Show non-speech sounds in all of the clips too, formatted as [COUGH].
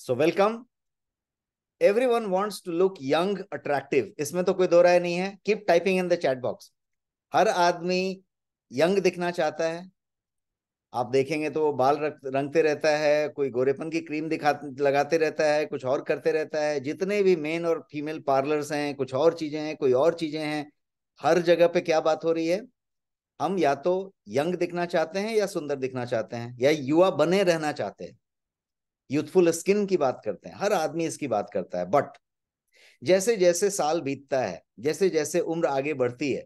So welcome everyone wants to look young attractive इसमें तो कोई दो राय नहीं है। Keep typing in the chat box हर आदमी यंग दिखना चाहता है। आप देखेंगे तो बाल रंगते रहता है, कोई गोरेपन की क्रीम दिखा, लगाते रहता है, कुछ और करते रहता है। जितने भी मेन और फीमेल पार्लर्स हैं, कुछ और चीज़ें हैं, कोई और चीज़ें हैं, हर जगह पे क्या बात हो रही है? हम या तो यंग दिखना चाहते हैं या सुंदर दिखना चाहते हैं, या युवा बने रहना चाहते हैं। यूथफुल स्किन की बात करते हैं, हर आदमी इसकी बात करता है बट जैसे जैसे साल बीतता है, जैसे जैसे उम्र आगे बढ़ती है,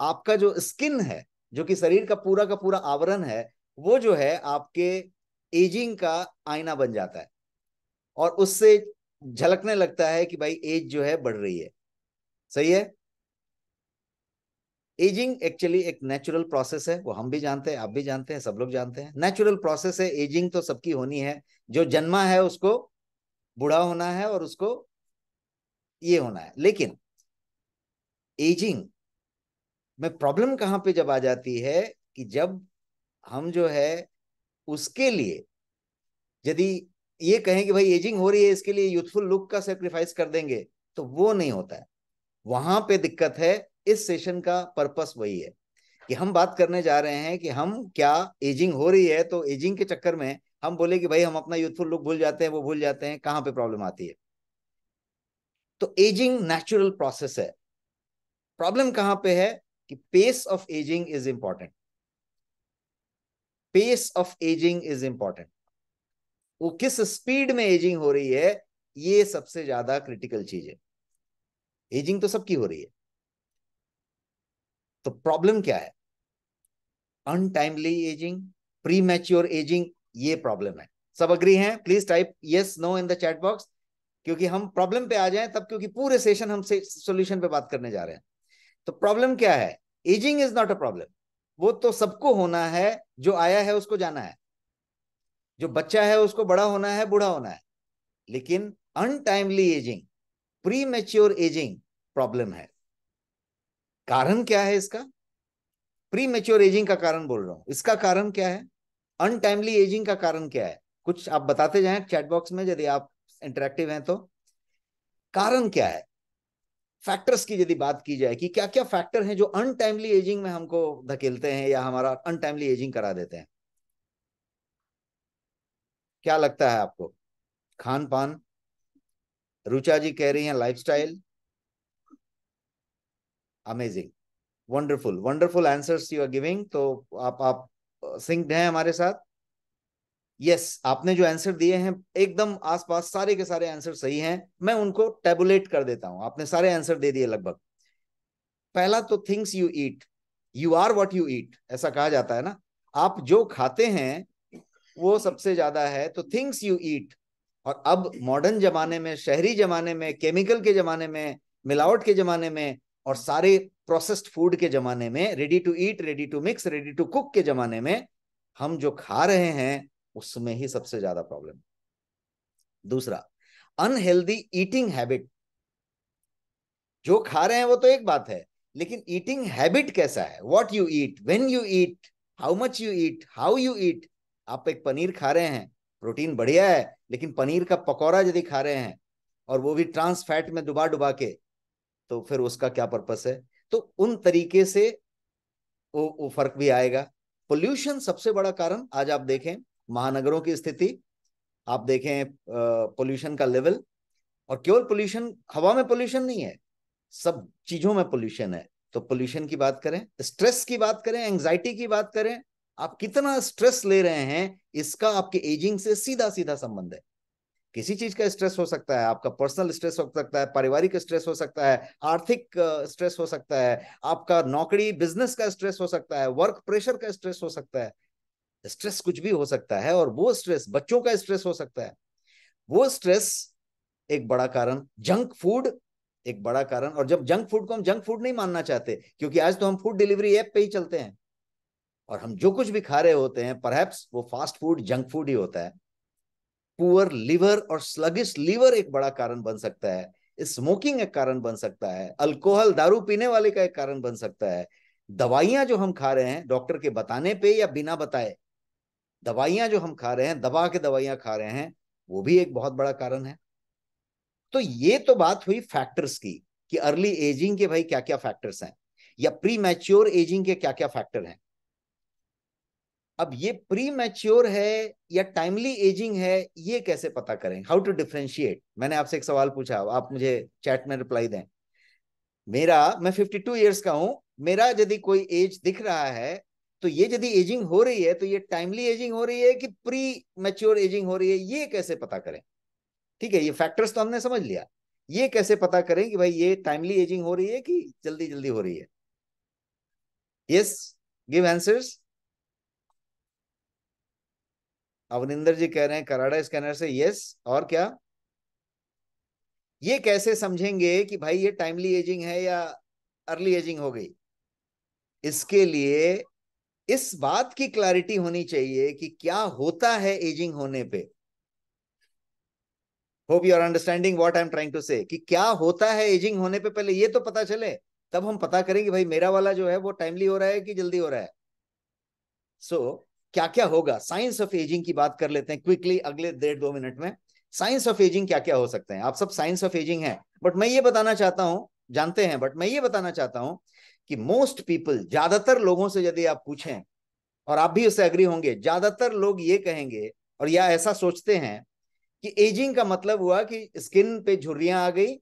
आपका जो स्किन है, जो कि शरीर का पूरा का पूरा आवरण है, वो जो है आपके एजिंग का आईना बन जाता है और उससे झलकने लगता है कि भाई एज जो है बढ़ रही है। सही है? एजिंग एक्चुअली एक नेचुरल प्रोसेस है, वो हम भी जानते हैं, आप भी जानते हैं, सब लोग जानते हैं। नेचुरल प्रोसेस है एजिंग तो सबकी होनी है। जो जन्मा है, उसको बूढ़ा होना है और उसको ये होना है। लेकिन एजिंग में प्रॉब्लम कहाँ पे जब आ जाती है कि जब हम जो है, उसके लिए यदि ये कहें कि भाई एजिंग हो रही है, इसके लिए यूथफुल लुक का सेक्रीफाइस कर देंगे तो वो नहीं होता है। वहाँ पे दिक्कत है इस सेशन का पर्पस वही है कि हम बात करने जा रहे हैं कि हम क्या एजिंग हो रही है तो एजिंग के चक्कर में हम बोले कि भाई हम अपना यूथफुल लुक भूल जाते हैं, वो भूल जाते हैं, कहाँ पे प्रॉब्लम आती है? तो एजिंग नेचुरल प्रोसेस है। प्रॉब्लम कहाँ पे है कि pace of ageing is important pace of ageing is important वो किस स्पीड में एजिंग हो रही है, ये सबसे ज़्यादा क्रिटिकल चीज़ है। एजिंग तो सबकी हो रही है। तो प्रॉब्लम क्या है? Untimely ageing premature ageing ये प्रॉब्लम है। सब अग्री हैं? Please type yes no in the chat box क्योंकि हम प्रॉब्लम पे आ जाएँ, तब क्योंकि पूरे सेशन हम से सोल्यूशन पे बात करने जा रहे हैं। तो प्रॉब्लम क्या है? Ageing is not a problem वो तो सबको होना है, जो आया है उसको जाना है। जो बच्चा है उसको बड़ा होना है, बूढ़ा होना है। लेकिन untimely ageing premature ageing problem है। कारण क्या है इसका? प्री मेच्योर एजिंग का कारण बोल रहा हूँ। इसका कारण क्या है? अनटाइमली एजिंग का कारण क्या है? कुछ आप बताते जाए चैट बॉक्स में, यदि आप इंटरेक्टिव हैं तो। कारण क्या है? फैक्टर्स की यदि बात की जाए कि क्या क्या फैक्टर हैं जो अनटाइमली एजिंग में हमको धकेलते हैं या हमारा अनटाइमली एजिंग करा देते हैं? क्या लगता है आपको? खान पान रुचा जी कह रही हैं lifestyle amazing wonderful wonderful answers you are giving तो आप आप सिंक्ड हैं हमारे साथ? यस yes, आपने जो आंसर दिए हैं एकदम आसपास सारे के सारे आंसर सही हैं। मैं उनको टेबुलेट कर देता हूँ। आपने सारे आंसर दे दिए लगभग। पहला तो things you eat you are what you eat ऐसा कहा जाता है ना? आप जो खाते हैं वो सबसे ज़्यादा है। तो थिंग्स यू ईट और अब मॉडर्न जमाने में शहरी जमाने में केमिकल के जमाने में मिलावट के जमाने में और सारे प्रोसेस्ड फ़ूड के जमाने में ready to eat ready to mix ready to cook के जमाने में, हम जो खा रहे हैं, उसमें ही सबसे ज़्यादा प्रॉब्लम दूसरा अनहेल्दी ईटिंग हैबिट जो खा रहे हैं, वो तो एक बात है, लेकिन ईटिंग हैबिट कैसा है? What you eat when you eat how much you eat how you eat आप एक पनीर खा रहे हैं, प्रोटीन बढ़िया है, लेकिन पनीर का पकौड़ा यदि खा रहे हैं, और वो भी ट्रांस फैट में डुबा डुबा के तो फिर उसका क्या पर्पस है? तो उन तरीके से वो, वो फ़र्क भी आएगा। पोल्यूशन सबसे बड़ा कारण आज आप देखें महानगरों की स्थिति। आप देखें पोल्यूशन का लेवल और केवल पोल्यूशन हवा में पोल्यूशन नहीं है सब चीज़ों में पोल्यूशन है। तो पोल्यूशन की बात करें स्ट्रेस की बात करें एंजाइटी की बात करें आप कितना स्ट्रेस ले रहे हैं इसका आपके एजिंग से सीधा सीधा संबंध है। किसी चीज़ का स्ट्रेस हो सकता है, आपका पर्सनल स्ट्रेस हो सकता है, पारिवारिक स्ट्रेस हो सकता है, आर्थिक स्ट्रेस हो सकता है, आपका नौकरी बिज़नेस का स्ट्रेस हो सकता है वर्क प्रेशर का स्ट्रेस हो सकता है। स्ट्रेस कुछ भी हो सकता है और वो स्ट्रेस बच्चों का स्ट्रेस हो सकता है। वो स्ट्रेस एक बड़ा कारण जंक फ़ूड एक बड़ा कारण और जब जंक फ़ूड को हम जंक फ़ूड नहीं मानना चाहते, क्योंकि आज तो हम फ़ूड डिलीवरी ऐप पे ही चलते हैं। और हम जो कुछ भी खा रहे होते हैं पर वो फास्ट फ़ूड जंक फ़ूड ही होता है। पुअर लिवर और स्लगिश लिवर एक बड़ा कारण बन सकता है, स्मोकिंग एक कारण बन सकता है, अल्कोहल दारू पीने वाले का एक कारण बन सकता है। दवाइयाँ जो हम खा रहे हैं, डॉक्टर के बताने पे या बिना बताए, दवाइयाँ जो हम खा रहे हैं दबा के दवाइयाँ खा रहे हैं, वो भी एक बहुत बड़ा कारण है। तो ये तो बात हुई फैक्टर्स की, कि अर्ली एजिंग के भाई क्या क्या फैक्टर्स हैं, या प्री मैच्योर एजिंग के क्या क्या फैक्टर हैं। अब ये प्री मैच्योर है या टाइमली एजिंग है, ये कैसे पता करें? हाउ टू डिफ्रेंशिएट मैंने आपसे एक सवाल पूछा आप मुझे चैट में रिप्लाई दें। मेरा, मैं 52 इयर्स का हूँ, मेरा यदि कोई एज दिख रहा है तो ये यदि एजिंग हो रही है तो ये टाइमली एजिंग हो रही है कि प्री मैच्योर एजिंग हो रही है, ये कैसे पता करें? ठीक है, ये फैक्टर्स तो हमने समझ लिया। ये कैसे पता करें कि भाई ये टाइमली एजिंग हो रही है कि जल्दी जल्दी हो रही है? Yes give answers Avninder ji कह रहे हैं कराड़ा स्कैनर से यस और क्या? ये कैसे समझेंगे कि भाई ये टाइमली एजिंग है या अर्ली एजिंग हो गई? इसके लिए इस बात की क्लैरिटी होनी चाहिए कि क्या होता है एजिंग होने पे। Hope you are understanding what I am trying to say कि क्या होता है एजिंग होने पे पहले ये तो पता चले तब हम पता करेंगे भाई मेरा वाला जो है वो टाइमली हो रहा है कि जल्दी हो रहा है। सो so, क्या क्या होगा? साइंस ऑफ़ एजिंग की बात कर लेते हैं क्विकली अगले डेढ़ दो मिनट में। साइंस ऑफ़ एजिंग क्या क्या हो सकते हैं? आप सब साइंस ऑफ़ एजिंग है बट मैं ये बताना चाहता हूँ, जानते हैं बट मैं ये बताना चाहता हूँ कि मोस्ट पीपल ज़्यादातर लोगों से यदि आप पूछें, और आप भी उससे अग्री होंगे, ज़्यादातर लोग ये कहेंगे और या ऐसा सोचते हैं कि एजिंग का मतलब हुआ कि स्किन पे झुर्रियाँ आ गई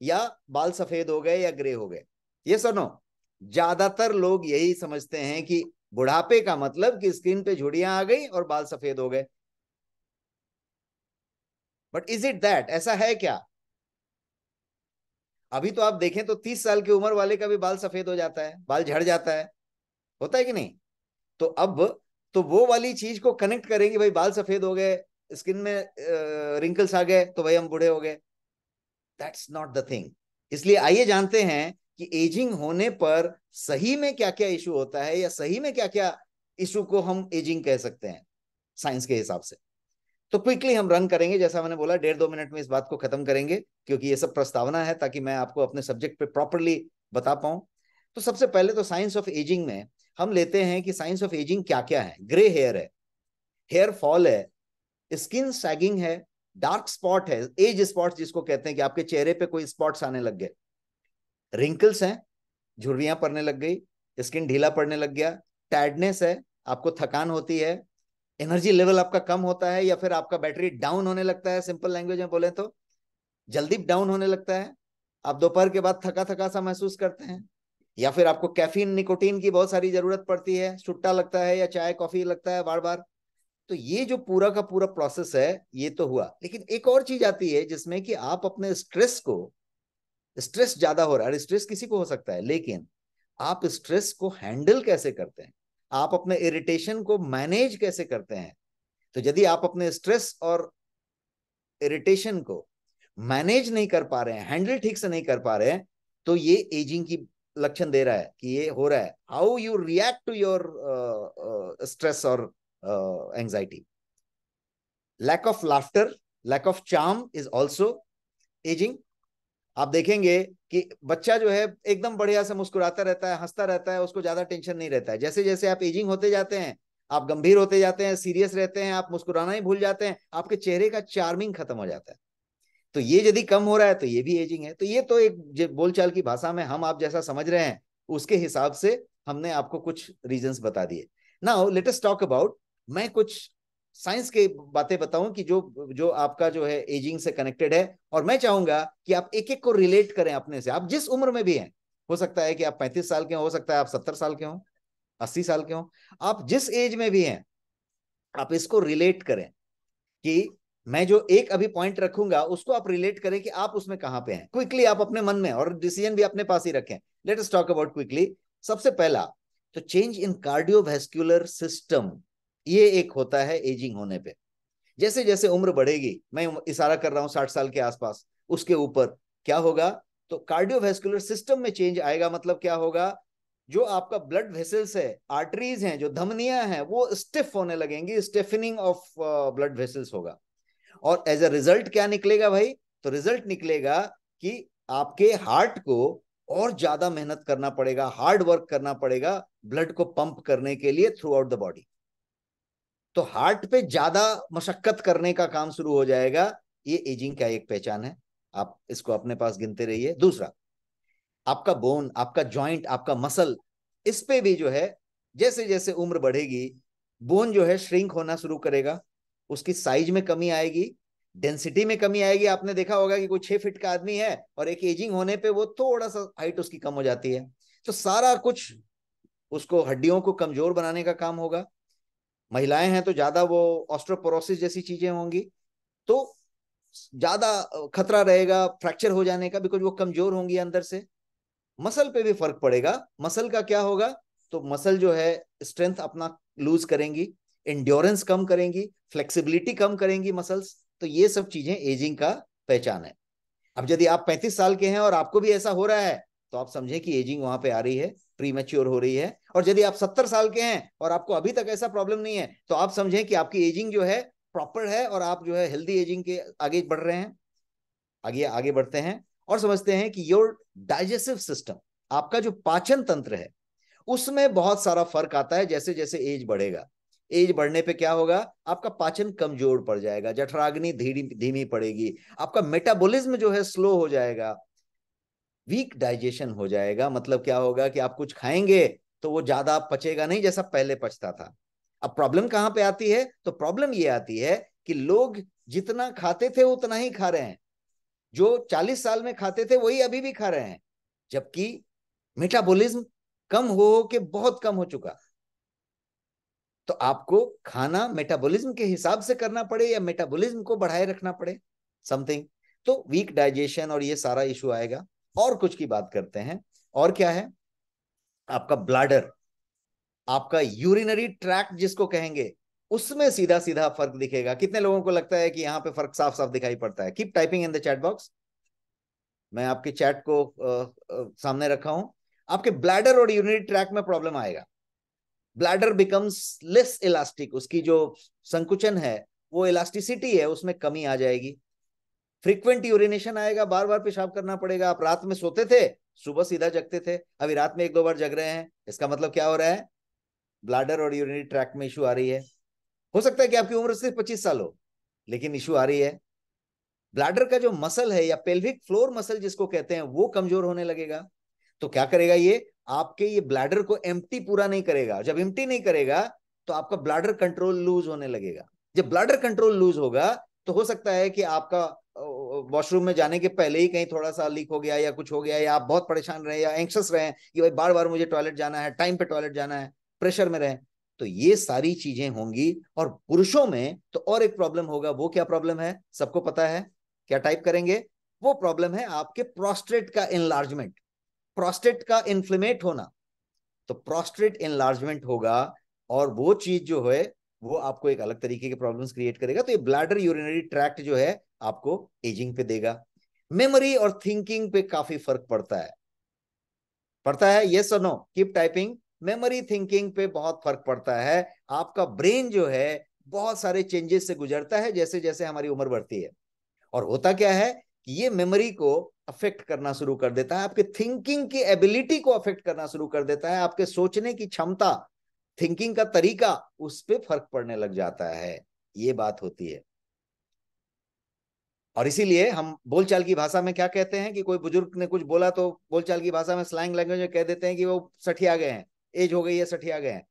या बाल सफ़ेद हो गए या ग्रे हो गए। ये सुनो, ज़्यादातर लोग यही समझते हैं कि बुढ़ापे का मतलब कि स्किन पे झुड़ियाँ आ गई और बाल सफ़ेद हो गए। बट इज़ इट दैट ऐसा है क्या? अभी तो आप देखें तो तीस साल की उम्र वाले का भी बाल सफ़ेद हो जाता है, बाल झड़ जाता है। होता है कि नहीं? तो अब तो वो वाली चीज़ को कनेक्ट करेंगे, भाई बाल सफ़ेद हो गए, स्किन में रिंकल्स आ गए तो भाई हम बूढ़े हो गए। दैट्स नॉट द थिंग इसलिए आइए जानते हैं कि एजिंग होने पर सही में क्या क्या इशू होता है या सही में क्या क्या इशू को हम एजिंग कह सकते हैं साइंस के हिसाब से। तो क्विकली हम रन करेंगे, जैसा मैंने बोला, डेढ़ दो मिनट में इस बात को खत्म करेंगे, क्योंकि ये सब प्रस्तावना है, ताकि मैं आपको अपने सब्जेक्ट पे प्रॉपरली बता पाऊँ। तो सबसे पहले तो साइंस ऑफ़ एजिंग में हम लेते हैं कि साइंस ऑफ़ एजिंग क्या क्या है। ग्रे हेयर है हेयर फॉल है स्किन सैगिंग है डार्क स्पॉट है एज स्पॉट जिसको कहते हैं कि आपके चेहरे पे कोई स्पॉट्स आने लग गए। रिंकल्स हैं, झुर्रियाँ पड़ने लग गई स्किन ढीला पड़ने लग गया टैडनेस है, आपको थकान होती है एनर्जी लेवल आपका कम होता है या फिर आपका बैटरी डाउन होने लगता है सिंपल लैंग्वेज में बोले तो जल्दी डाउन होने लगता है, आप दोपहर के बाद थका थका सा महसूस करते हैं, या फिर आपको कैफीन निकोटीन की बहुत सारी ज़रूरत पड़ती है, छुट्टा लगता है या चाय कॉफ़ी लगता है बार बार तो ये जो पूरा का पूरा प्रोसेस है, ये तो हुआ। लेकिन एक और चीज़ आती है जिसमें कि आप अपने स्ट्रेस को स्ट्रेस ज़्यादा हो रहा है, स्ट्रेस किसी को हो सकता है, लेकिन आप स्ट्रेस को हैंडल कैसे करते हैं? आप अपने इरिटेशन को मैनेज कैसे करते हैं? तो यदि आप अपने स्ट्रेस और इरिटेशन को मैनेज नहीं कर पा रहे हैं, हैंडल ठीक से नहीं कर पा रहे हैं तो ये एजिंग की लक्षण दे रहा है कि ये हो रहा है। How you react to your stress और anxiety lack of laughter, lack of charm is also ageing. आप देखेंगे कि बच्चा जो है एकदम बढ़िया से मुस्कुराता रहता है, हंसता रहता है, उसको ज़्यादा टेंशन नहीं रहता है। जैसे जैसे आप एजिंग होते जाते हैं, आप गंभीर होते जाते हैं सीरियस रहते हैं, आप मुस्कुराना ही भूल जाते हैं, आपके चेहरे का चार्मिंग खत्म हो जाता है। तो ये यदि कम हो रहा है तो ये भी एजिंग है। तो ये तो एक बोलचाल की भाषा में हम आप जैसा समझ रहे हैं, उसके हिसाब से हमने आपको कुछ रीजंस बता दिए। Now let us talk about मैं कुछ साइंस के बातें बताऊँ कि जो जो आपका जो है एजिंग से कनेक्टेड है, और मैं चाहूँगा कि आप एक एक को रिलेट करें अपने से। आप जिस उम्र में भी हैं, हो सकता है कि आप पैंतीस साल के हो सकता है आप सत्तर साल के हो, अस्सी साल के हो, आप जिस एज में भी हैं, आप इसको रिलेट करें कि मैं जो एक अभी पॉइंट रखूँगा, उसको आप रिलेट करें कि आप उसमें कहाँ पे हैं। क्विकली आप अपने मन में, और डिसीज़न भी अपने पास ही रखें। Let us talk about quickly. सबसे पहला तो चेंज इन कार्डियोवेस्क्यूलर सिस्टम। ये एक होता है एजिंग होने पे। जैसे जैसे उम्र बढ़ेगी, मैं इशारा कर रहा हूँ साठ साल के आसपास, उसके ऊपर क्या होगा? तो कार्डियोवेस्कुलर सिस्टम में चेंज आएगा मतलब क्या होगा? जो आपका ब्लड वेसल्स है आर्टरीज हैं, जो धमनियाँ हैं, वो स्टिफ होने लगेंगी स्टिफनिंग ऑफ़ ब्लड वेसल्स होगा। और एज अ रिज़ल्ट क्या निकलेगा भाई? तो रिज़ल्ट निकलेगा कि आपके हार्ट को और ज़्यादा मेहनत करना पड़ेगा हार्ड वर्क करना पड़ेगा ब्लड को पंप करने के लिए थ्रू आउट द बॉडी तो हार्ट पे ज़्यादा मशक्कत करने का काम शुरू हो जाएगा। ये एजिंग का एक पहचान है। आप इसको अपने पास गिनते रहिए। दूसरा, आपका बोन आपका जॉइंट आपका मसल इस पे भी जो है जैसे जैसे उम्र बढ़ेगी बोन जो है श्रिंक होना शुरू करेगा। उसकी साइज़ में कमी आएगी। डेंसिटी में कमी आएगी। आपने देखा होगा कि कोई छह फीट का आदमी है और एक एजिंग होने पे वो थोड़ा सा हाइट उसकी कम हो जाती है। तो सारा कुछ उसको हड्डियों को कमज़ोर बनाने का काम होगा। महिलाएँ हैं तो ज़्यादा वो ऑस्ट्रोपोरोसिस जैसी चीज़ें होंगी तो ज़्यादा खतरा रहेगा फ्रैक्चर हो जाने का बिकॉज़ वो कमज़ोर होंगी अंदर से। मसल पे भी फ़र्क पड़ेगा। मसल का क्या होगा? तो मसल जो है स्ट्रेंथ अपना लूज करेंगी इंड्योरेंस कम करेंगी फ्लेक्सिबिलिटी कम करेंगी मसल्स तो ये सब चीज़ें एजिंग का पहचान है। अब यदि आप 35 साल के हैं और आपको भी ऐसा हो रहा है तो आप समझें कि एजिंग वहाँ पे आ रही है प्री मेच्योर हो रही है। और यदि आप 70 साल के हैं और आपको अभी तक ऐसा प्रॉब्लम नहीं है तो आप समझें कि आपकी एजिंग जो है प्रॉपर है और आप जो है हेल्दी एजिंग के आगे बढ़ रहे हैं। आगे आगे बढ़ते हैं और समझते हैं कि योर डाइजेस्टिव सिस्टम आपका जो पाचन तंत्र है, उसमें बहुत सारा फ़र्क आता है, जैसे जैसे एज बढ़ेगा। एज बढ़ने पे क्या होगा? आपका पाचन कमज़ोर पड़ जाएगा, जठराग्नि धीमी धीमी पड़ेगी, आपका मेटाबॉलिज्म जो है स्लो हो जाएगा वीक डाइजेशन हो जाएगा। मतलब क्या होगा कि आप कुछ खाएँगे तो वो ज़्यादा पचेगा नहीं जैसा पहले पचता था। अब प्रॉब्लम कहाँ पे आती है? तो प्रॉब्लम ये आती है कि लोग जितना खाते थे उतना ही खा रहे हैं। जो 40 साल में खाते थे वही अभी भी खा रहे हैं। जबकि मेटाबॉलिज्म कम हो के बहुत कम हो चुका। तो आपको खाना मेटाबॉलिज्म के हिसाब से करना पड़े या मेटाबॉलिज्म को बढ़ाए रखना पड़े? समथिंग तो वीक डाइजेशन और ये सारा इशू आएगा। और कुछ की बात करते हैं। और क्या है? आपका ब्लाडर आपका यूरिनरी ट्रैक्ट जिसको कहेंगे उसमें सीधा सीधा फ़र्क दिखेगा। कितने लोगों को लगता है कि यहाँ पे फ़र्क साफ़ साफ़ दिखाई पड़ता है? Keep typing in the chat box मैं आपके चैट को आ, आ, सामने रखा हूँ। आपके ब्लैडर और यूरिनरी ट्रैक में प्रॉब्लम आएगा। ब्लैडर बिकम्स लेस इलास्टिक उसकी जो संकुचन है वो इलास्टिसिटी है उसमें कमी आ जाएगी। फ्रीक्वेंट यूरिनेशन आएगा बार बार पेशाब करना पड़ेगा। आप रात में सोते थे, सुबह सीधा जगते थे, अभी रात में एक दो बार जग रहे हैं। इसका मतलब क्या हो रहा है? ब्लाडर और यूरिनरी ट्रैक में इशू आ रही है। हो सकता है कि आपकी उम्र सिर्फ़ पच्चीस साल हो, लेकिन इशू आ रही है। ब्लाडर का जो मसल है या पेल्विक फ्लोर मसल जिसको कहते हैं, वो कमज़ोर होने लगेगा। तो क्या करेगा ये? आपके ये ब्लैडर को एम्प्टी पूरा नहीं करेगा। जब एम्प्टी नहीं करेगा तो आपका ब्लैडर कंट्रोल लूज होने लगेगा। जब ब्लैडर कंट्रोल लूज होगा तो हो सकता है कि आपका वॉशरूम में जाने के पहले ही कहीं थोड़ा सा लीक हो गया या कुछ हो गया या आप बहुत परेशान रहे या एंक्शस रहे कि भाई बार बार मुझे टॉयलेट जाना है टाइम पे टॉयलेट जाना है प्रेशर में रहे तो ये सारी चीज़ें होंगी और पुरुषों में तो और एक प्रॉब्लम होगा। वो क्या प्रॉब्लम है? सबको पता है? क्या टाइप करेंगे? वो प्रॉब्लम है आपके प्रोस्ट्रेट का इनलार्जमेंट प्रोस्टेट का इन्फ्लेमेट होना। तो प्रोस्टेट इनलार्जमेंट होगा और वो चीज़ जो है, वो आपको एक अलग तरीके के प्रॉब्लम्स क्रिएट करेगा। तो ये ब्लैडर यूरिनरी ट्रैक्ट जो है आपको एजिंग पे देगा। मेमोरी और थिंकिंग पे काफ़ी फ़र्क पड़ता है। पड़ता है यस और no keep typing memory thinking पे बहुत फ़र्क पड़ता है। आपका ब्रेन जो है, बहुत सारे चेंजेस से गुजरता है, जैसे जैसे हमारी उम्र बढ़ती है। और होता क्या है कि ये मेमोरी को अफेक्ट करना शुरू कर देता है। आपके थिंकिंग की एबिलिटी को अफेक्ट करना शुरू कर देता है। आपके सोचने की क्षमता थिंकिंग का तरीका, उस पर फ़र्क पड़ने लग जाता है। ये बात होती है। और इसीलिए हम बोलचाल की भाषा में क्या कहते हैं कि कोई बुज़ुर्ग ने कुछ बोला तो बोलचाल की भाषा में स्लैंग लैंग्वेज में कह देते हैं कि वो सठिया गए हैं एज हो गई है, सठिया गए हैं।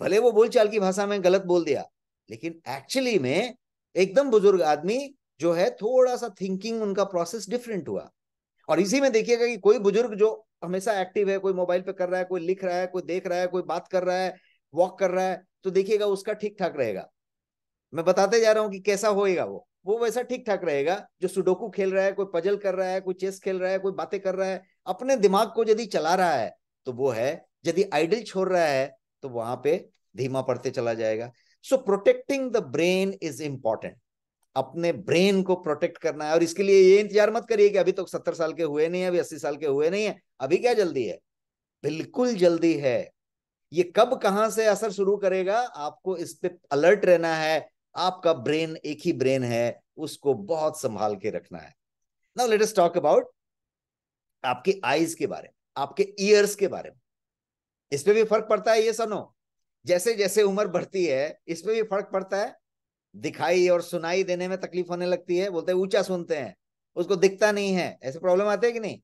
भले वो बोलचाल की भाषा में गलत बोल दिया, लेकिन एक्चुअली में एकदम बुज़ुर्ग आदमी जो है थोड़ा सा थिंकिंग उनका प्रोसेस डिफरेंट हुआ। और इसी में देखिएगा कि कोई बुज़ुर्ग जो हमेशा एक्टिव है, कोई मोबाइल पे कर रहा है, कोई लिख रहा है, कोई देख रहा है, कोई बात कर रहा है वॉक कर रहा है तो देखिएगा उसका ठीक ठाक रहेगा। मैं बताते जा रहा हूँ कि कैसा होएगा वो। वो वैसा ठीक ठाक रहेगा, जो सुडोकू खेल रहा है, कोई पजल कर रहा है, कोई चेस खेल रहा है, कोई बातें कर रहा है, अपने दिमाग को यदि चला रहा है तो वो है, यदि आइडल छोड़ रहा है तो वहाँ पे धीमा पड़ते चला जाएगा। So protecting the brain is important अपने ब्रेन को प्रोटेक्ट करना है, और इसके लिए ये इंतज़ार मत करिए कि अभी तो सत्तर साल के हुए नहीं है, अभी अस्सी साल के हुए नहीं है, अभी क्या जल्दी है? बिल्कुल जल्दी है। ये कब कहाँ से असर शुरू करेगा? आपको इस पे अलर्ट रहना है आपका ब्रेन एक ही ब्रेन है, उसको बहुत संभाल के रखना है। Now let us talk about आपके आईज के बारे में, आपके ईयर्स के बारे में। इस पे भी फ़र्क पड़ता है, ये सनो। जैसे जैसे उम्र बढ़ती है इसमें भी फ़र्क पड़ता है। दिखाई और सुनाई देने में तकलीफ़ होने लगती है, बोलते हैं, ऊँचा सुनते हैं, उसको दिखता नहीं है। ऐसे प्रॉब्लम आते हैं कि नहीं?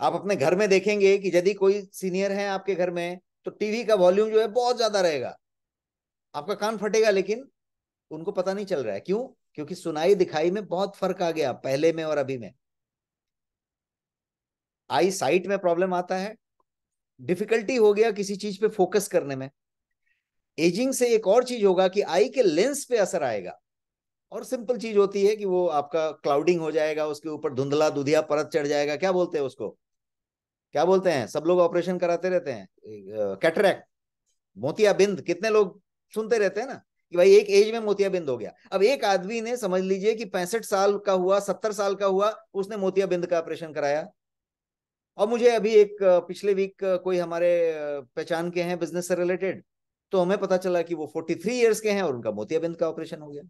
आप अपने घर में देखेंगे कि यदि कोई सीनियर है आपके घर में तो टीवी का वॉल्यूम जो है बहुत ज़्यादा रहेगा। आपका कान फटेगा, लेकिन उनको पता नहीं चल रहा है। क्यों? क्योंकि सुनाई दिखाई में बहुत फ़र्क आ गया, पहले में और अभी में। आई साइट में प्रॉब्लम आता है। डिफिकल्टी हो गया किसी चीज़ पे फोकस करने में। एजिंग से एक और चीज़ होगा कि आई के लेंस पे असर आएगा। और सिंपल चीज़ होती है कि वो आपका क्लाउडिंग हो जाएगा, उसके ऊपर धुंधला दुधिया परत चढ़ जाएगा। क्या बोलते हैं उसको? क्या बोलते हैं? सब लोग ऑपरेशन कराते रहते हैं। कैटरैक्ट मोतिया बिंद कितने लोग सुनते रहते हैं ना? कि भाई एक एज में मोतियाबिंद हो गया। अब एक आदमी ने, समझ लीजिए कि पैंसठ साल का हुआ, सत्तर साल का हुआ, उसने मोतियाबिंद का ऑपरेशन कराया। और मुझे अभी एक, पिछले वीक, कोई हमारे, पहचान के हैं बिज़नेस से रिलेटेड तो हमें पता चला कि वो फोर्टी थ्री ईयर्स के हैं और उनका मोतियाबिंद का ऑपरेशन हो गया।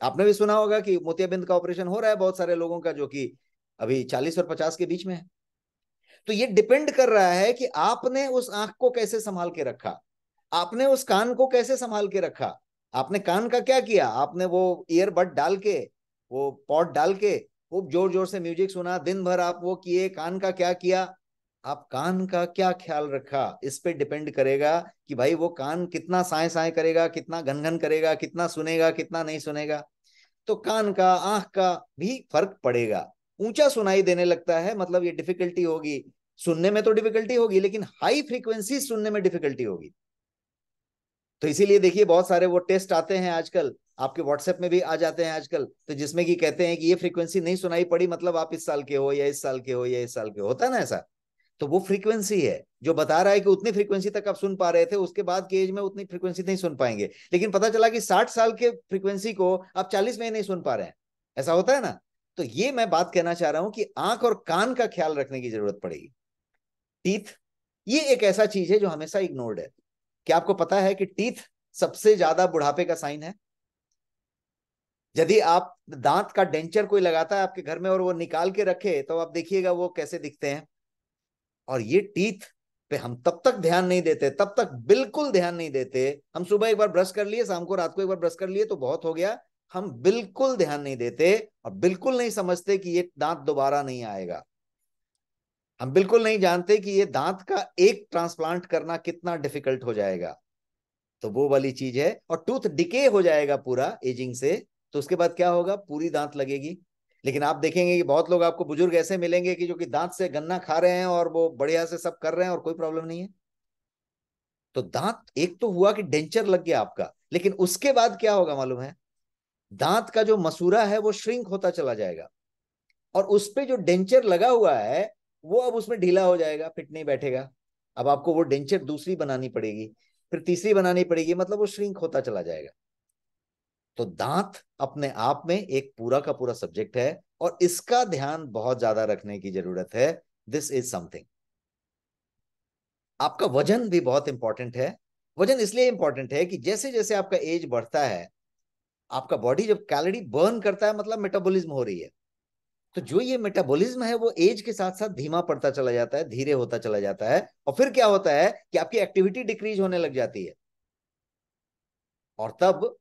आपने भी सुना होगा कि मोतियाबिंद का ऑपरेशन हो रहा है बहुत सारे लोगों का, जो कि अभी चालीस और पचास के बीच में है। तो ये डिपेंड कर रहा है कि आपने उस आँख को कैसे संभाल के रखा, आपने उस कान को कैसे संभाल के रखा आपने कान का क्या किया? आपने वो ईयरबड डाल के वो पॉट डाल के खूब ज़ोर ज़ोर से म्यूज़िक सुना दिन भर आप वो किए, कान का क्या किया? आप कान का क्या ख्याल रखा? इस पे डिपेंड करेगा कि भाई वो कान कितना साए साए करेगा, कितना घन घन करेगा, कितना सुनेगा, कितना नहीं सुनेगा। तो कान का, आँख का भी फ़र्क पड़ेगा। ऊँचा सुनाई देने लगता है मतलब ये डिफिकल्टी होगी। सुनने में तो डिफिकल्टी होगी, लेकिन हाई फ्रीक्वेंसी सुनने में डिफिकल्टी होगी। तो इसीलिए देखिए, बहुत सारे वो टेस्ट आते हैं आजकल। आपके व्हाट्सएप में भी आ जाते हैं आजकल। तो जिसमें कि कहते हैं कि ये फ्रीक्वेंसी नहीं सुनाई पड़ी मतलब आप इस साल के हो या इस साल के हो या इस साल के हो। होता ना ऐसा? तो वो फ्रीक्वेंसी है, जो बता रहा है कि उतनी फ्रीक्वेंसी तक आप सुन पा रहे थे, उसके बाद के एज में उतनी फ्रीक्वेंसी नहीं सुन पाएँगे। लेकिन पता चला कि साठ साल के फ्रीक्वेंसी को आप चालीस में ही नहीं सुन पा रहे हैं। ऐसा होता है ना? तो ये मैं बात कहना चाह रहा हूँ कि आँख और कान का ख्याल रखने की ज़रूरत पड़ेगी। टीथ, ये एक ऐसा चीज़ है जो हमेशा इग्नोर्ड है। क्या आपको पता है कि टीथ सबसे ज़्यादा बुढ़ापे का साइन है? यदि आप दांत का डेंचर कोई लगाता है आपके घर में और वो निकाल के रखे तो आप देखिएगा वो कैसे दिखते हैं। और ये टीथ पे हम तब तक ध्यान नहीं देते, तब तक बिल्कुल ध्यान नहीं देते। हम सुबह एक बार ब्रश कर लिए, शाम को रात को एक बार ब्रश कर लिए तो बहुत हो गया। हम बिल्कुल ध्यान नहीं देते और बिल्कुल नहीं समझते कि ये दांत दोबारा नहीं आएगा। हम बिल्कुल नहीं जानते कि ये दांत का एक ट्रांसप्लांट करना कितना डिफ़िकल्ट हो जाएगा। तो वो वाली चीज़ है और टूथ डिके हो जाएगा पूरा एजिंग से तो उसके बाद क्या होगा? पूरी दांत लगेगी। लेकिन आप देखेंगे कि बहुत लोग आपको बुज़ुर्ग ऐसे मिलेंगे कि जो कि दांत से गन्ना खा रहे हैं और वो बढ़िया से सब कर रहे हैं और कोई प्रॉब्लम नहीं है। तो दांत, एक तो हुआ कि डेंचर लग गया आपका, लेकिन उसके बाद क्या होगा मालूम है? दांत का जो मसूरा है वो श्रिंक होता चला जाएगा। और उस पर जो डेंचर लगा हुआ है वो अब उसमें ढीला हो जाएगा, फिट नहीं बैठेगा। अब आपको वो डेंचर दूसरी बनानी पड़ेगी, फिर तीसरी बनानी पड़ेगी मतलब वो श्रिंक होता चला जाएगा। तो दांत अपने आप में एक पूरा का पूरा सब्जेक्ट है और इसका ध्यान बहुत ज़्यादा रखने की ज़रूरत है। दिस इज़ समथिंग आपका वज़न भी बहुत इंपॉर्टेंट है। वज़न इसलिए इंपॉर्टेंट है कि जैसे जैसे आपका एज बढ़ता है, आपका बॉडी जब कैलोरी बर्न करता है मतलब मेटाबॉलिज्म हो रही है। तो जो ये मेटाबॉलिज्म है, वो एज के साथ साथ धीमा पड़ता चला जाता है, धीरे होता चला जाता है। और फिर क्या होता है कि आपकी एक्टिविटी डिक्रीज होने लग जाती है। और तब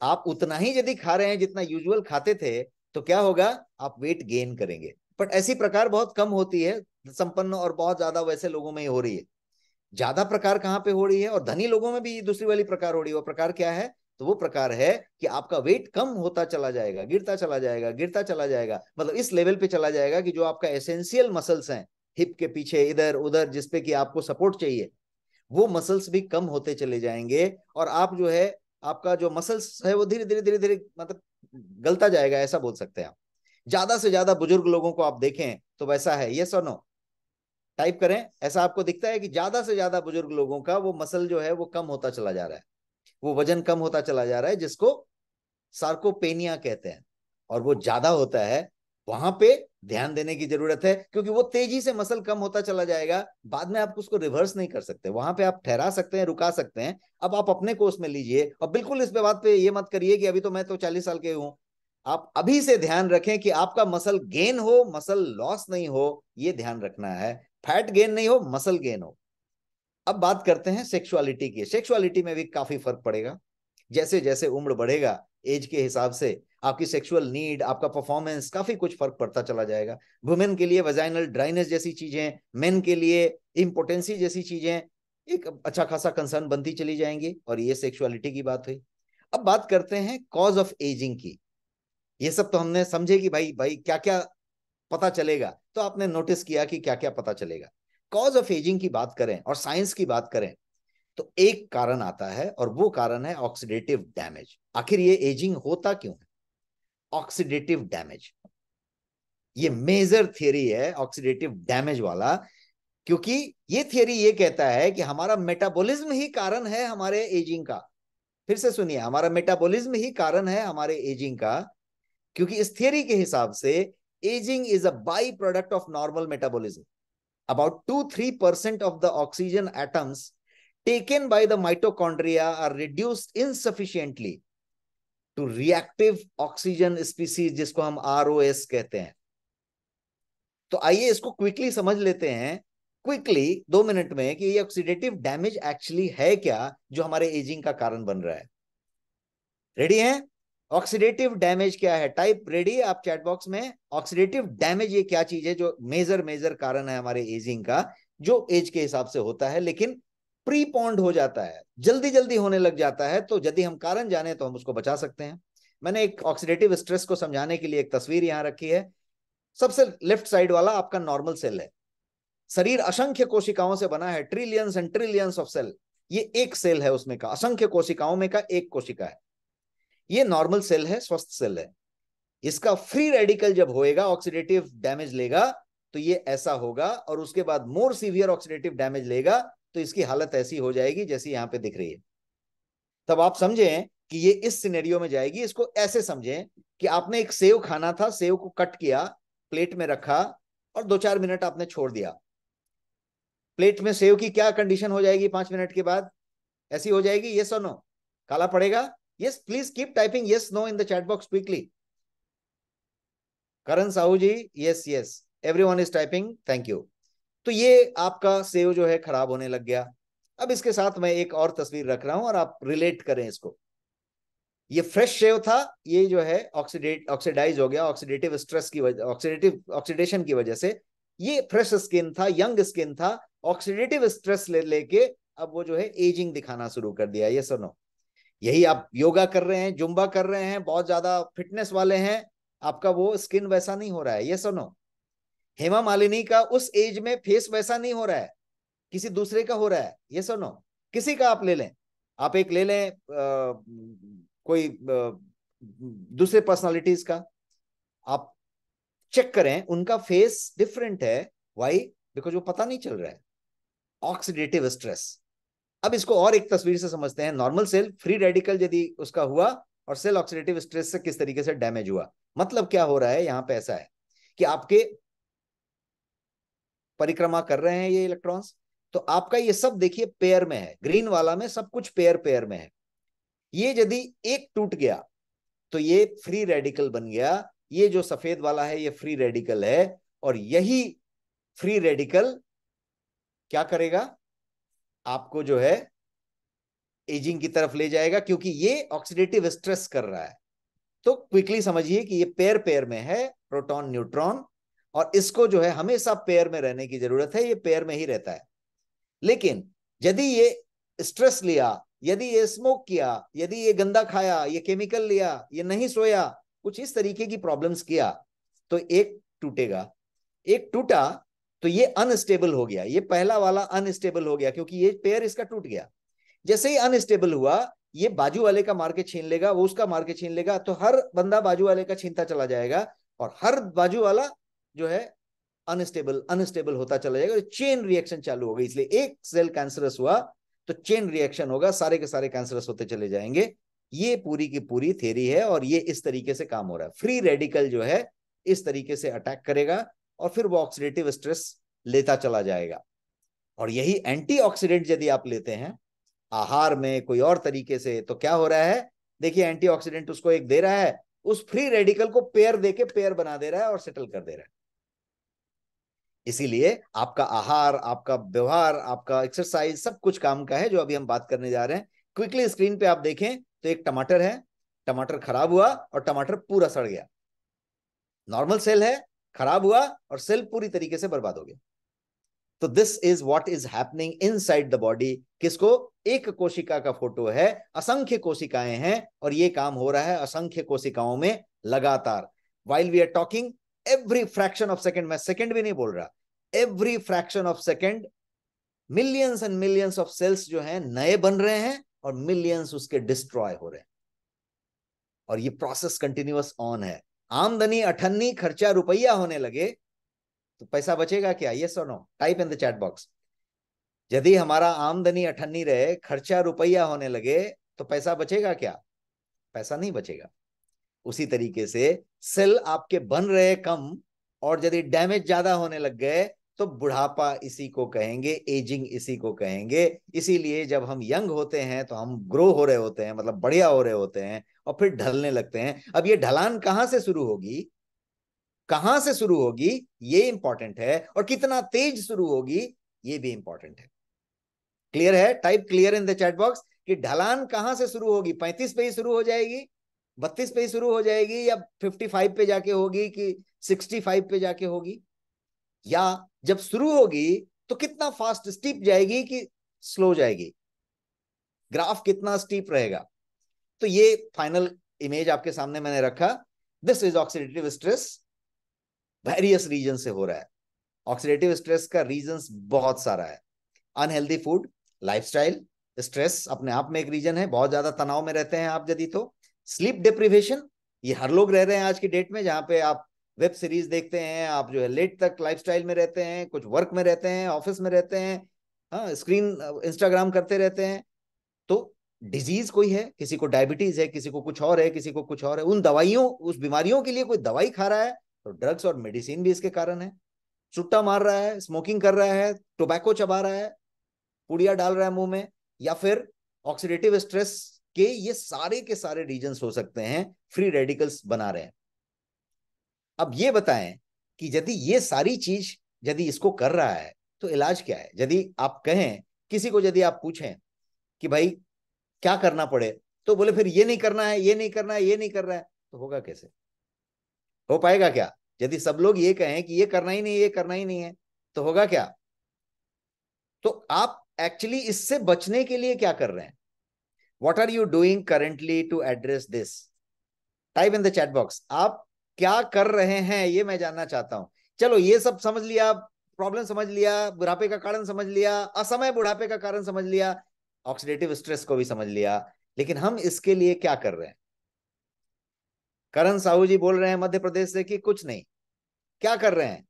आप उतना ही यदि खा रहे हैं जितना यूजुअल खाते थे तो क्या होगा? आप वेट गेन करेंगे। बट ऐसी प्रकार बहुत कम होती है, संपन्न और बहुत ज़्यादा वैसे लोगों में ही हो रही है। ज़्यादा प्रकार कहाँ पे हो रही है? और धनी लोगों में भी दूसरी वाली प्रकार हो रही है। वो प्रकार क्या है? तो वो प्रकार है कि आपका वेट कम होता चला जाएगा, गिरता चला जाएगा, गिरता चला जाएगा। मतलब इस लेवल पे चला जाएगा कि जो आपका एसेंशियल मसल्स हैं हिप के पीछे, इधर, उधर जिसपे कि आपको सपोर्ट चाहिए, वो मसल्स भी कम होते चले जाएँगे और आप जो है, आपका जो मसल्स है वो धीरे धीरे धीरे धीरे मतलब गलता जाएगा, ऐसा बोल सकते हैं आप। ज़्यादा से ज़्यादा बुज़ुर्ग लोगों को आप देखें तो वैसा है ये सो नो टाइप करें, ऐसा आपको दिखता है कि ज़्यादा से ज़्यादा बुज़ुर्ग लोगों का वो मसल जो है वो कम होता चला जा रहा है। वो वज़न कम होता चला जा रहा है, जिसको सार्कोपेनिया कहते हैं। और वो ज़्यादा होता है, वहाँ पे ध्यान देने की ज़रूरत है, क्योंकि वो तेज़ी से मसल कम होता चला जाएगा, बाद में आप उसको रिवर्स नहीं कर सकते। वहाँ पे आप ठहरा सकते हैं, रुका सकते हैं। अब आप अपने कोर्स में लीजिए, और बिल्कुल इस पे बात पे ये मत करिए कि अभी तो मैं तो चालीस साल के हूँ। आप अभी से ध्यान रखें कि आपका मसल गेन हो, मसल लॉस नहीं हो, ये ध्यान रखना है। फैट गेन नहीं हो, मसल गेन हो। अब बात करते हैं सेक्सुअलिटी की। सेक्सुअलिटी में भी काफ़ी फ़र्क पड़ेगा। जैसे जैसे उम्र बढ़ेगा एज के हिसाब से आपकी सेक्सुअल नीड आपका परफॉर्मेंस काफ़ी कुछ फ़र्क पड़ता चला जाएगा। वुमेन के लिए वजाइनल ड्राइनेस जैसी चीज़ें मेन के लिए इम्पोर्टेंसी जैसी चीज़ें, एक अच्छा खासा कंसर्न बनती चली जाएँगी और ये सेक्सुअलिटी की बात हुई। अब बात करते हैं कॉज ऑफ़ एजिंग की। ये सब तो हमने समझे कि भाई भाई क्या क्या पता चलेगा। तो आपने नोटिस किया कि क्या क्या पता चलेगा। कॉज ऑफ़ एजिंग की बात करें और साइंस की बात करें तो एक कारण आता है और वो कारण है ऑक्सीडेटिव डैमेज आखिर ये एजिंग होता क्यों है? ऑक्सीडेटिव डैमेज ये मेजर थियरी है ऑक्सीडेटिव डैमेज वाला, क्योंकि ये थियरी ये कहता है कि हमारा मेटाबॉलिज्म ही कारण है हमारे एजिंग का। फिर से सुनिए, हमारा मेटाबॉलिज्म ही कारण है हमारे एजिंग का, क्योंकि इस थियरी के हिसाब से ageing is a byproduct of normal metabolism about 2-3% of the oxygen atoms taken by the mitochondria are reduced insufficiently to reactive oxygen species जिसको हम ROS कहते हैं तो आइए इसको क्विकली समझ लेते हैं क्विकली दो मिनट में कि ये ऑक्सीडेटिव डैमेज एक्चुअली है क्या जो हमारे एजिंग का कारण बन रहा है रेडी है ऑक्सीडेटिव डैमेज क्या है? टाइप रेडी आप चैट बॉक्स में ऑक्सीडेटिव डैमेज ये क्या चीज़ है जो मेजर मेजर कारण है हमारे एजिंग का, जो एज के हिसाब से होता है, लेकिन प्री पॉन्ड हो जाता है, जल्दी जल्दी होने लग जाता है तो यदि हम कारण जाने तो हम उसको बचा सकते हैं। मैंने एक ऑक्सीडेटिव स्ट्रेस को समझाने के लिए एक तस्वीर यहाँ रखी है। सबसे लेफ़्ट साइड वाला आपका नॉर्मल सेल है। शरीर असंख्य कोशिकाओं से बना है trillions and trillions of cell ये एक सेल है उसमें का, असंख्य कोशिकाओं में का एक कोशिका है। ये नॉर्मल सेल है, स्वस्थ सेल है। इसका फ्री रेडिकल जब होएगा ऑक्सीडेटिव डैमेज लेगा तो ये ऐसा होगा, और उसके बाद मोर सीवियर ऑक्सीडेटिव डैमेज लेगा तो इसकी हालत ऐसी हो जाएगी जैसी यहाँ पे दिख रही है। तब आप समझें कि ये इस सिनेरियो में जाएगी, इसको ऐसे समझें कि आपने एक सेव खाना था, सेव को कट किया प्लेट में रखा, और दो चार मिनट आपने छोड़ दिया। प्लेट में सेव की क्या कंडीशन हो जाएगी पाँच मिनट के बाद? ऐसी हो जाएगी ये सो नो काला पड़ेगा? Yes please keep typing yes no in the chat box quickly Karan Sahu ji yes yes everyone is typing thank you तो ये आपका सेव जो है, खराब होने लग गया। अब इसके साथ मैं एक और तस्वीर रख रहा हूँ और आप रिलेट करें इसको। ये फ्रेश सेव था, ये जो है ऑक्सीडेट ऑक्सीडाइज हो गया ऑक्सीडेटिव स्ट्रेस की वजह ऑक्सीडेटिव ऑक्सीडेशन की वजह से। ये फ्रेश स्किन था यंग स्किन था ऑक्सीडेटिव स्ट्रेस ले, लेके अब वो जो है एजिंग दिखाना शुरू कर दिया ये सुनो यही आप योगा कर रहे हैं जुम्बा कर रहे हैं बहुत ज़्यादा फिटनेस वाले हैं आपका वो स्किन वैसा नहीं हो रहा है। ये सुनो हेमा मालिनी का उस एज में फेस वैसा नहीं हो रहा है किसी दूसरे का हो रहा है। ये सुनो किसी का आप ले लें। आप एक ले लें कोई आ, दूसरे पर्सनालिटीज का। आप चेक करें उनका फेस डिफरेंट है। वाई बिकॉज़ वो पता नहीं चल रहा है। ऑक्सीडेटिव स्ट्रेस अब इसको और एक तस्वीर से समझते हैं। नॉर्मल सेल फ्री रेडिकल यदि उसका हुआ और सेल ऑक्सीडेटिव स्ट्रेस से किस तरीके से डैमेज हुआ। मतलब क्या हो रहा है? यहाँ पे ऐसा है कि आपके परिक्रमा कर रहे हैं ये इलेक्ट्रॉन्स तो आपका ये सब देखिए पेयर में है। ग्रीन वाला में सब कुछ पेयर पेयर में है। ये यदि एक टूट गया तो ये फ्री रेडिकल बन गया। ये जो सफ़ेद वाला है, ये फ्री रेडिकल है और यही फ्री रेडिकल क्या करेगा? आपको जो है एजिंग की तरफ़ ले जाएगा, क्योंकि ये ऑक्सीडेटिव स्ट्रेस कर रहा है। तो क्विकली समझिए कि ये पेयर पेयर में है प्रोटॉन न्यूट्रॉन और इसको जो है हमेशा पेयर में रहने की ज़रूरत है, ये पेयर में ही रहता है। लेकिन यदि ये स्ट्रेस लिया, यदि ये स्मोक किया, यदि ये गंदा खाया, ये केमिकल लिया, ये नहीं सोया, कुछ इस तरीके की प्रॉब्लम्स किया तो एक टूटेगा। एक टूटा तो ये अनस्टेबल हो गया। ये पहला वाला अनस्टेबल हो गया क्योंकि ये पेयर इसका टूट गया। जैसे ही अनस्टेबल हुआ, ये बाजू वाले का मार के छीन लेगा, वो उसका मार के छीन लेगा तो हर बंदा बाजू वाले का छीनता चला जाएगा और हर बाजू वाला जो है अनस्टेबल अनस्टेबल होता चला जाएगा। चेन रिएक्शन चालू होगा इसलिए एक सेल कैंसरस हुआ तो चेन रिएक्शन होगा, सारे के सारे कैंसरस होते चले जाएँगे। ये पूरी की पूरी थेरी है और ये इस तरीके से काम हो रहा है। फ्री रेडिकल जो है, इस तरीके से अटैक करेगा। और फिर वो ऑक्सीडेटिव स्ट्रेस लेता चला जाएगा। और यही एंटीऑक्सीडेंट यदि आप लेते हैं, आहार में कोई और तरीके से तो क्या हो रहा है? देखिए एंटीऑक्सीडेंट उसको एक दे रहा है, उस फ्री रेडिकल को पेयर देके पेयर बना दे रहा है और सेटल कर दे रहा है। इसीलिए आपका आहार, आपका व्यवहार, आपका एक्सरसाइज सब कुछ काम का है, जो अभी हम बात करने जा रहे हैं। क्विकली स्क्रीन पे आप देखें तो एक टमाटर है, टमाटर खराब हुआ और टमाटर पूरा सड़ गया। नॉर्मल सेल है खराब हुआ और सेल पूरी तरीके से बर्बाद हो गया। तो this is what is happening inside the body किसको? एक कोशिका का फ़ोटो है, असंख्य कोशिकाएँ हैं और ये काम हो रहा है असंख्य कोशिकाओं में लगातार। While we are talking every fraction of second मैं सेकेंड भी नहीं बोल रहा। Every fraction of second millions and millions of cells जो है, नए बन रहे हैं और मिलियंस उसके डिस्ट्रॉय हो रहे हैं। और ये प्रोसेस कंटिन्यूस ऑन है। आमदनी अठन्नी खर्चा रुपया होने लगे तो पैसा बचेगा क्या? Yes or no type in the chat box यदि हमारा आमदनी अठन्नी रहे, खर्चा रुपया होने लगे तो पैसा बचेगा क्या? पैसा नहीं बचेगा। उसी तरीके से सेल आपके बन रहे कम, और यदि डैमेज ज़्यादा होने लग गए तो बुढ़ापा इसी को कहेंगे, एजिंग इसी को कहेंगे। इसीलिए जब हम यंग होते हैं तो हम ग्रो हो रहे होते हैं मतलब बढ़िया हो रहे होते हैं और फिर ढलने लगते हैं। अब ये ढलान कहाँ से शुरू होगी? कहाँ से शुरू होगी? ये इंपॉर्टेंट है और कितना तेज शुरू होगी? ये भी इंपॉर्टेंट है। क्लियर है? Type clear in the chat box कि ढलान कहाँ से शुरू होगी? पैंतीस पे ही शुरू हो जाएगी? बत्तीस पे ही शुरू हो जाएगी या फिफ्टी फाइव पे जाके होगी कि सिक्सटी फाइव पे जाके होगी? या जब शुरू होगी तो कितना फास्ट स्टीप जाएगी कि स्लो जाएगी? ग्राफ कितना स्टीप रहेगा? तो ये फाइनल इमेज आपके सामने मैंने रखा। This is oxidative stress various reason से हो रहा है। ऑक्सीडेटिव स्ट्रेस का रीजन बहुत सारा है। अनहेल्दी फ़ूड लाइफस्टाइल स्ट्रेस अपने आप में एक रीजन है। बहुत ज़्यादा तनाव में रहते हैं आप यदि तो। स्लीप डिप्रीवेशन ये हर लोग रह रहे हैं आज की डेट में जहाँ पे आप वेब सीरीज़ देखते हैं, आप जो है लेट तक लाइफस्टाइल में रहते हैं, कुछ वर्क में रहते हैं, ऑफ़िस में रहते हैं हाँ स्क्रीन इंस्टाग्राम करते रहते हैं। तो डिज़ीज़ कोई है? किसी को डायबिटीज़ है, किसी को कुछ और है, किसी को कुछ और है। उन दवाइयों, उस बीमारियों के लिए कोई दवाई खा रहा है तो ड्रग्स और मेडिसिन भी इसके कारण है। चुट्टा मार रहा है, स्मोकिंग कर रहा है, टोबैको चबा रहा है, पुड़िया डाल रहा है मुँह में, या फिर ऑक्सीडेटिव स्ट्रेस के ये सारे के सारे रीजन हो सकते हैं, फ्री रेडिकल्स बना रहे हैं। अब ये बताएँ कि यदि ये सारी चीज़ यदि इसको कर रहा है तो इलाज क्या है? यदि आप कहें, किसी को यदि आप पूछें कि भाई, क्या करना पड़े तो बोले, फिर ये नहीं करना है, ये नहीं करना है, ये नहीं कर रहा है तो होगा कैसे? हो पाएगा क्या? यदि सब लोग ये कहें कि ये करना ही नहीं, ये करना ही नहीं है तो होगा क्या? तो आप एक्चुअली इससे बचने के लिए क्या कर रहे हैं? What are you doing currently to address this type in the chat box आप क्या कर रहे हैं, ये मैं जानना चाहता हूँ। चलो, ये सब समझ लिया प्रॉब्लम समझ लिया, बुढ़ापे का कारण समझ लिया, असमय बुढ़ापे का कारण समझ लिया ऑक्सीडेटिव स्ट्रेस को भी समझ लिया, लेकिन हम इसके लिए क्या कर रहे हैं? करण साहू जी बोल रहे हैं मध्य प्रदेश से कि कुछ नहीं। क्या कर रहे हैं?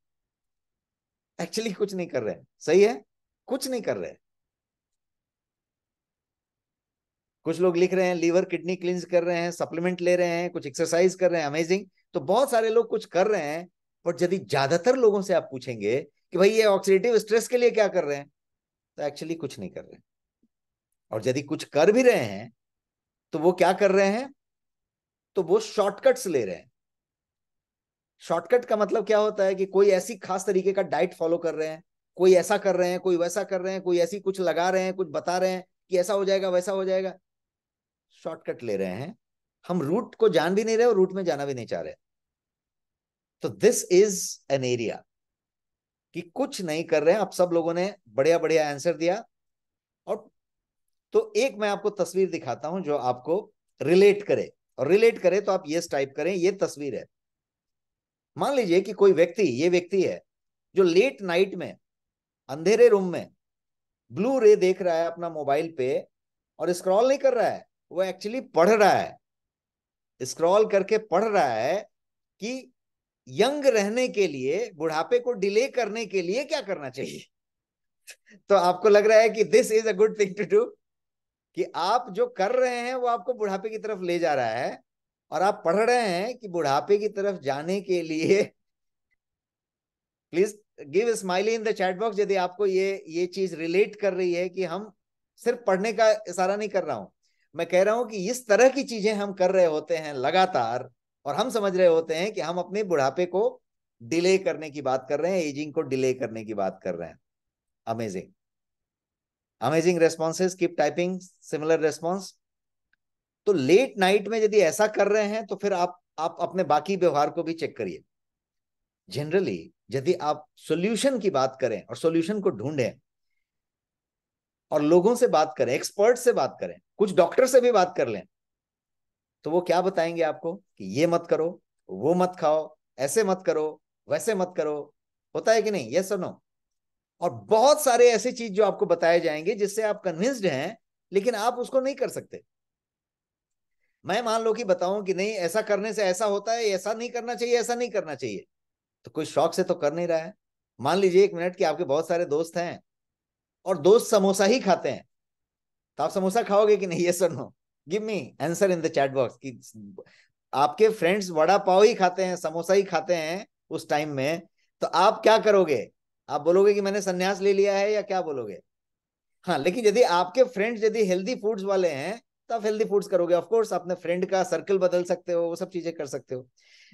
एक्चुअली कुछ नहीं कर रहे हैं। सही है? कुछ नहीं कर रहे हैं। कुछ लोग लिख रहे हैं, लीवर किडनी क्लींस कर रहे हैं सप्लीमेंट ले रहे हैं, कुछ एक्सरसाइज कर रहे हैं। अमेजिंग तो बहुत सारे लोग कुछ कर रहे हैं, पर यदि ज़्यादातर लोगों से आप पूछेंगे कि भाई ये ऑक्सीडेटिव स्ट्रेस के लिए क्या कर रहे हैं तो एक्चुअली कुछ नहीं कर रहे। और यदि कुछ कर भी रहे हैं तो वो क्या कर रहे हैं? तो वो शॉर्टकट्स ले रहे हैं। शॉर्टकट का मतलब क्या होता है कि कोई ऐसी खास तरीके का डाइट फॉलो कर रहे हैं, कोई ऐसा कर रहे हैं, कोई वैसा कर रहे हैं, कोई ऐसी कुछ लगा रहे हैं, कुछ बता रहे हैं कि ऐसा हो जाएगा, वैसा हो जाएगा। शॉर्टकट ले रहे हैं। हम रूट को जान भी नहीं रहे और रूट में जाना भी नहीं चाह रहे। तो दिस इज़ एन एरिया कि कुछ नहीं कर रहे हैं, आप सब लोगों ने बढ़िया बढ़िया आंसर दिया। और तो एक मैं आपको तस्वीर दिखाता हूँ जो आपको रिलेट करे। और रिलेट करे तो आप ये टाइप करें, ये तस्वीर है। मान लीजिए कि कोई व्यक्ति, ये व्यक्ति है, जो लेट नाइट में, अंधेरे रूम में ब्लू रे देख रहा है अपना मोबाइल पे और स्क्रॉल नहीं कर रहा है, वो एक्चुअली पढ़ रहा है। स्क्रॉल करके पढ़ रहा है कि यंग रहने के लिए, बुढ़ापे को डिले करने के लिए क्या करना चाहिए? [LAUGHS] तो आपको लग रहा है कि this is a good thing to do कि आप जो कर रहे हैं, वो आपको बुढ़ापे की तरफ़ ले जा रहा है और आप पढ़ रहे हैं कि बुढ़ापे की तरफ़ जाने के लिए please give smiley in the chat box यदि आपको ये ये चीज़ रिलेट कर रही है कि हम सिर्फ़ पढ़ने का इशारा नहीं कर रहा हूँ। मैं कह रहा हूँ कि इस तरह की चीज़ें हम कर रहे होते हैं लगातार और हम समझ रहे होते हैं कि हम अपने बुढ़ापे को डिले करने की बात कर रहे हैं एजिंग को डिले करने की बात कर रहे हैं। Amazing amazing responses keep typing similar response तो लेट नाइट में यदि ऐसा कर रहे हैं तो फिर आप आप अपने बाकी व्यवहार को भी चेक करिए। जनरली यदि आप सॉल्यूशन की बात करें और सॉल्यूशन को ढूंढें, और लोगों से बात करें एक्सपर्ट से बात करें, कुछ डॉक्टर से भी बात कर लें तो वो क्या बताएँगे आपको कि ये मत करो, वो मत खाओ, ऐसे मत करो, वैसे मत करो। होता है कि नहीं? ये सुनो और बहुत सारे ऐसे चीज़ जो आपको बताए जाएँगे जिससे आप कन्विंस्ड हैं, लेकिन आप उसको नहीं कर सकते। मैं मान लो कि बताऊँ कि नहीं, ऐसा करने से ऐसा होता है, ऐसा नहीं करना चाहिए, ऐसा नहीं करना चाहिए। तो कोई शौक से तो कर नहीं रहा है। मान लीजिए एक मिनट कि आपके बहुत सारे दोस्त हैं और दोस्त समोसा ही खाते हैं। तो आप समोसा खाओगे कि नहीं? Yes or no give me answer in the chat box कि आपके फ्रेंड्स वड़ा पाव ही खाते हैं, समोसा ही खाते हैं उस टाइम में तो आप क्या करोगे? आप बोलोगे कि मैंने संन्यास ले लिया है या क्या बोलोगे? हाँ लेकिन यदि आपके फ्रेंड्स यदि हेल्दी फूड्स वाले हैं तो आप हेल्दी फूड्स करोगे। ऑफ़ कोर्स अपने फ्रेंड का सर्कल बदल सकते हो, वो सब चीज़ें कर सकते हो।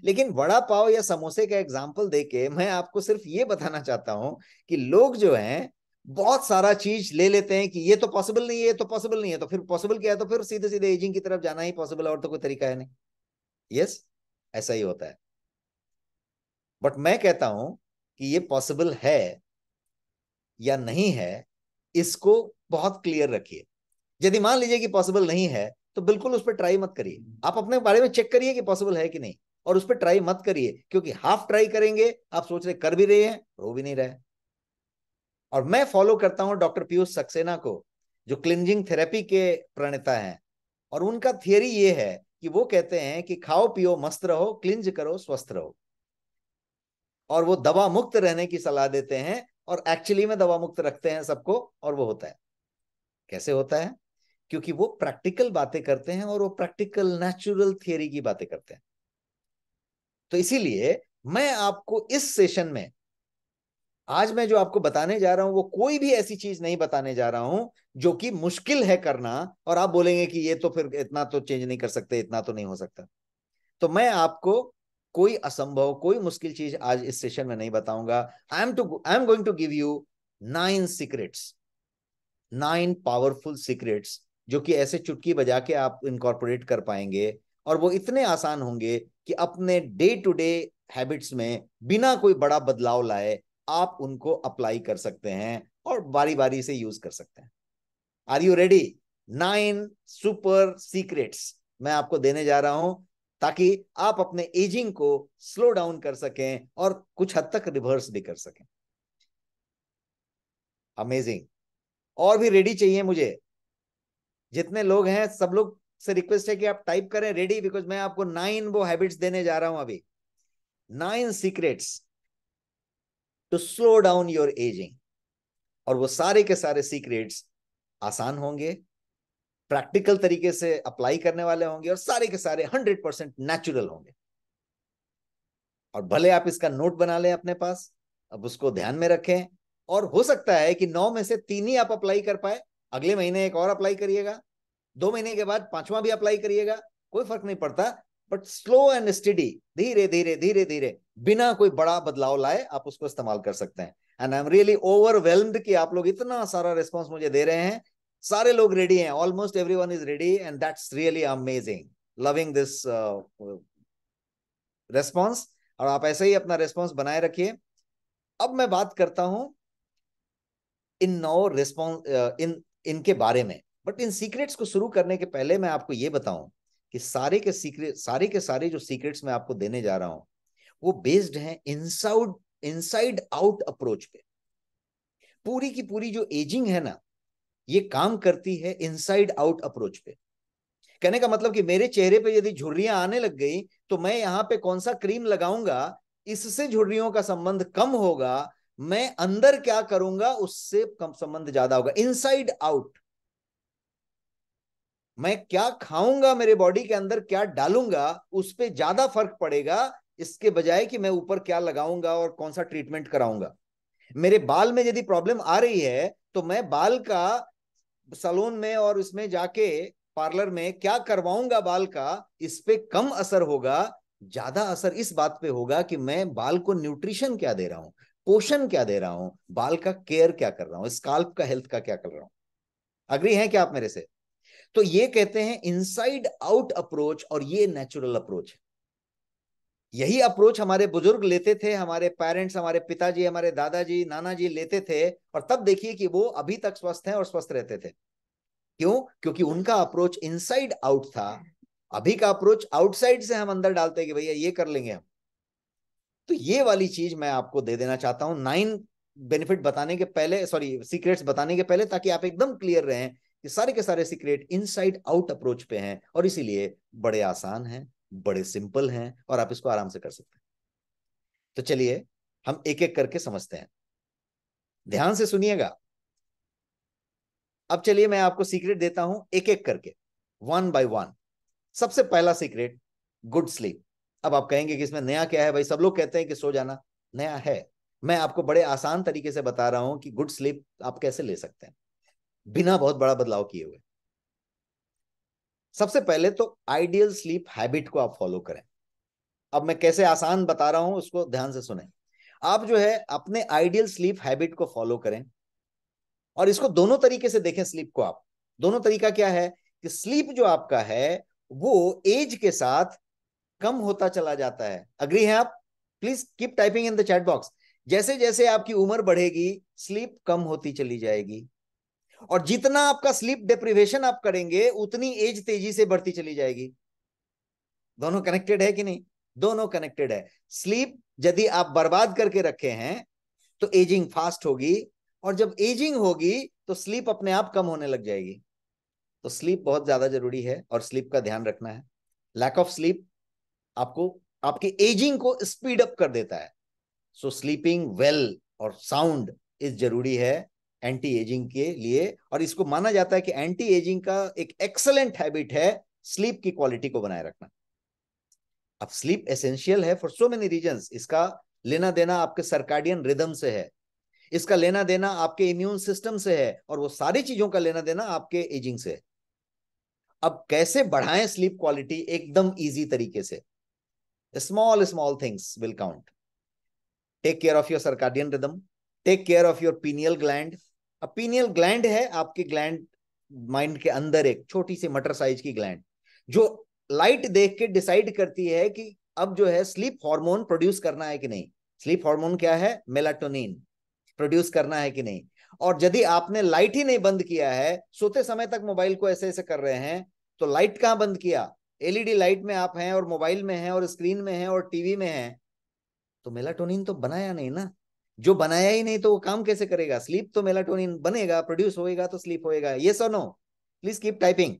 लेकिन वड़ा पाव या समोसे का एग्ज़ाम्पल देके मैं आपको सिर्फ़ ये बताना चाहता हूँ कि लोग जो हैं बहुत सारा चीज़ ले लेते हैं कि ये तो पॉसिबल नहीं है ये तो पॉसिबल नहीं है। तो फिर पॉसिबल क्या है? तो फिर सीधे सीधे एजिंग की तरफ़ जाना ही पॉसिबल और तो कोई तरीका है नहीं। यस yes, ऐसा ही होता है। बट मैं कहता हूँ कि ये पॉसिबल है या नहीं है इसको बहुत क्लियर रखिए। यदि मान लीजिए कि पॉसिबल नहीं है तो बिल्कुल उस पर ट्राई मत करिए। आप अपने बारे में चेक करिए कि पॉसिबल है कि नहीं और उस पर ट्राई मत करिए क्योंकि हाफ़ ट्राई करेंगे आप सोच रहे कर भी रहे हैं रो भी नहीं रहे। और मैं फॉलो करता हूँ डॉक्टर पीयूष सक्सेना को, जो क्लिनजिंग थेरेपी के प्रणेता हैं। और उनका थियरी ये है कि वो कहते हैं कि खाओ, पियो, मस्त रहो क्लिंज करो, स्वस्थ रहो। और वो दवा मुक्त रहने की सलाह देते हैं और एक्चुअली में दवा मुक्त रखते हैं सबको और वो होता है। कैसे होता है? क्योंकि वो प्रैक्टिकल बातें करते हैं और वो प्रैक्टिकल नेचुरल थियरी की बातें करते हैं। तो इसीलिए मैं आपको इस सेशन में आज मैं जो आपको बताने जा रहा हूँ, वो कोई भी ऐसी चीज़ नहीं बताने जा रहा हूँ, जो कि मुश्किल है करना और आप बोलेंगे कि ये तो फिर इतना तो चेंज नहीं कर सकते, इतना तो नहीं हो सकता। तो मैं आपको कोई असंभव, कोई मुश्किल चीज़ आज इस सेशन में नहीं बताऊँगा। I am to I am going to give you nine secrets nine powerful secrets जो कि ऐसे चुटकी बजा के आप इनकॉर्पोरेट कर पाएँगे और वो इतने आसान होंगे कि अपने डे टू डे हैबिट्स में बिना कोई बड़ा बदलाव लाए आप उनको अप्लाई कर सकते हैं और बारी बारी से यूज़ कर सकते हैं। Are you ready nine super secrets मैं आपको देने जा रहा हूँ ताकि आप अपने एजिंग को स्लो डाउन कर सकें और कुछ हद तक रिवर्स भी कर सकें। अमेजिंग और भी रेडी चाहिए मुझे? जितने लोग हैं, सब लोग से रिक्वेस्ट है कि आप टाइप करें रेडी बिकॉज़ मैं आपको नाइन वो हैबिट्स देने जा रहा हूँ अभी। Nine secrets to slow down your ageing और वो सारे के सारे सीक्रेट्स आसान होंगे प्रैक्टिकल तरीके से अप्लाई करने वाले होंगे और सारे के सारे हंड्रेड परसेंट नेचुरल होंगे। और भले आप इसका नोट बना लें अपने पास, अब उसको ध्यान में रखें और हो सकता है कि नौ में से तीन ही आप अप्लाई कर पाए। अगले महीने एक और अप्लाई करिएगा, दो महीने के बाद पांचवा भी अप्लाई करिएगा, कोई फ़र्क नहीं पड़ता। बट स्लो एंड स्टडी धीरे धीरे धीरे धीरे बिना कोई बड़ा बदलाव लाए आप उसको इस्तेमाल कर सकते हैं। And I am really overwhelmed कि आप लोग इतना सारा रिस्पॉन्स मुझे दे रहे हैं। सारे लोग रेडी हैं almost everyone is ready and that's really amazing loving this response और आप ऐसे ही अपना रेस्पॉन्स बनाए रखिए। अब मैं बात करता हूँ इन नौ रिस्पॉन्स uh, इन इनके बारे में। बट इन सीक्रेट्स को शुरू करने के पहले मैं आपको ये बताऊँ कि सारे के सीक्रेट सारे के सारे जो सीक्रेट्स मैं आपको देने जा रहा हूँ, वो बेस्ड हैं इनसाइड इनसाइड आउट अप्रोच पे। पूरी की पूरी जो एजिंग है ना, ये काम करती है इनसाइड आउट अप्रोच पे। कहने का मतलब कि मेरे चेहरे पे यदि झुर्रियाँ आने लग गई तो मैं यहाँ पे कौन सा क्रीम लगाऊँगा? इससे झुर्रियों का संबंध कम होगा, मैं अंदर क्या करूँगा, उससे कम संबंध ज़्यादा होगा। इनसाइड आउट मैं क्या खाऊँगा मेरे बॉडी के अंदर, क्या डालूँगा, उस पर ज़्यादा फ़र्क पड़ेगा, इसके बजाय कि मैं ऊपर क्या लगाऊँगा और कौन सा ट्रीटमेंट कराऊँगा। मेरे बाल में यदि प्रॉब्लम आ रही है तो मैं बाल का सलून में और उसमें जाके पार्लर में क्या करवाऊँगा बाल का, इस पे कम असर होगा, ज़्यादा असर इस बात पे होगा कि मैं बाल को न्यूट्रिशन क्या दे रहा हूँ, पोषण क्या दे रहा हूँ, बाल का केयर क्या कर रहा हूँ स्काल्प का हेल्थ का क्या कर रहा हूँ। अग्री है क्या आप मेरे से? तो ये कहते हैं इनसाइड आउट अप्रोच और ये नेचुरल अप्रोच है। यही अप्रोच हमारे बुज़ुर्ग लेते थे, हमारे पेरेंट्स हमारे पिताजी, हमारे दादाजी नाना जी लेते थे और तब देखिए कि वो अभी तक स्वस्थ हैं और स्वस्थ रहते थे। क्यों? क्योंकि उनका अप्रोच इनसाइड आउट था। अभी का अप्रोच आउटसाइड से हम अंदर डालते कि भैया ये कर लेंगे हम। तो ये वाली चीज़ मैं आपको दे देना चाहता हूँ। नाइन बेनिफिट बताने के पहले सॉरी सीक्रेट्स बताने के पहले ताकि आप एकदम क्लियर रहें कि सारे के सारे सीक्रेट इनसाइड आउट अप्रोच पे हैं और इसीलिए बड़े आसान हैं, बड़े सिंपल हैं और आप इसको आराम से कर सकते हैं। तो चलिए, हम एक एक करके समझते हैं। ध्यान से सुनिएगा। अब चलिए मैं आपको सीक्रेट देता हूँ एक एक करके, वन बाय वन। सबसे पहला सीक्रेट, गुड स्लीप। अब आप कहेंगे कि इसमें नया क्या है? भाई सब लोग कहते हैं कि सो जाना। नया है। मैं आपको बड़े आसान तरीके से बता रहा हूँ कि गुड स्लीप आप कैसे ले सकते हैं। बिना बहुत बड़ा बदलाव किए हुए। सबसे पहले तो आइडियल स्लीप हैबिट को आप फॉलो करें। अब मैं कैसे आसान बता रहा हूँ, उसको ध्यान से सुने। आप जो है, अपने आइडियल स्लीप हैबिट को फॉलो करें और इसको दोनों तरीके से देखें स्लीप को आप। दोनों तरीका क्या है कि स्लीप जो आपका है, वो एज के साथ कम होता चला जाता है। अग्री है आप? Please keep typing in the chat box जैसे जैसे आपकी उम्र बढ़ेगी स्लीप कम होती चली जाएगी। और जितना आपका स्लीप डिप्रिवेशन आप करेंगे, उतनी एज तेज़ी से बढ़ती चली जाएगी। दोनों कनेक्टेड है कि नहीं? दोनों कनेक्टेड है। स्लीप यदि आप बर्बाद करके रखे हैं तो एजिंग फास्ट होगी और जब एजिंग होगी तो स्लीप अपने आप कम होने लग जाएगी। तो स्लीप बहुत ज़्यादा ज़रूरी है और स्लीप का ध्यान रखना है। लैक ऑफ़ स्लीप आपको, आपके एजिंग को स्पीड अप कर देता है। सो स्लीपिंग वेल और साउंड इज़ ज़रूरी है। एंटी एजिंग के लिए, और इसको माना जाता है कि एंटी एजिंग का एक एक्सलेंट हैबिट है स्लीप की क्वालिटी को बनाए रखना। अब स्लीप एसेंशियल है फॉर सो मेनी रीजन इसका लेना देना आपके सरकार्डियन रिदम से है। इसका लेना देना आपके इम्यून सिस्टम से है, और वो सारी चीज़ों का लेना देना आपके एजिंग से है। अब कैसे बढ़ाएँ स्लीप क्वालिटी एकदम इजी तरीके से? Small small things will count take care of your circadian rhythm take care of your pineal gland अब पीनियल ग्लैंड है, आपकी ग्लैंड माइंड के अंदर एक छोटी सी मटर साइज़ की ग्लैंड जो लाइट देख के डिसाइड करती है कि अब जो है स्लीप हार्मोन प्रोड्यूस करना है कि नहीं। स्लीप हार्मोन क्या है? मेलाटोनिन प्रोड्यूस करना है कि नहीं। और यदि आपने लाइट ही नहीं बंद किया है, सोते समय तक मोबाइल को ऐसे ऐसे कर रहे हैं तो लाइट कहाँ बंद किया? एलईडी लाइट में आप हैं और मोबाइल में हैं और स्क्रीन में हैं और टीवी में हैं तो मेलाटोनिन तो बनाया नहीं ना। जो बनाया ही नहीं तो वो काम कैसे करेगा? स्लीप तो मेलाटोनिन बनेगा प्रोड्यूस होएगा तो स्लीप होएगा। Yes or no please keep typing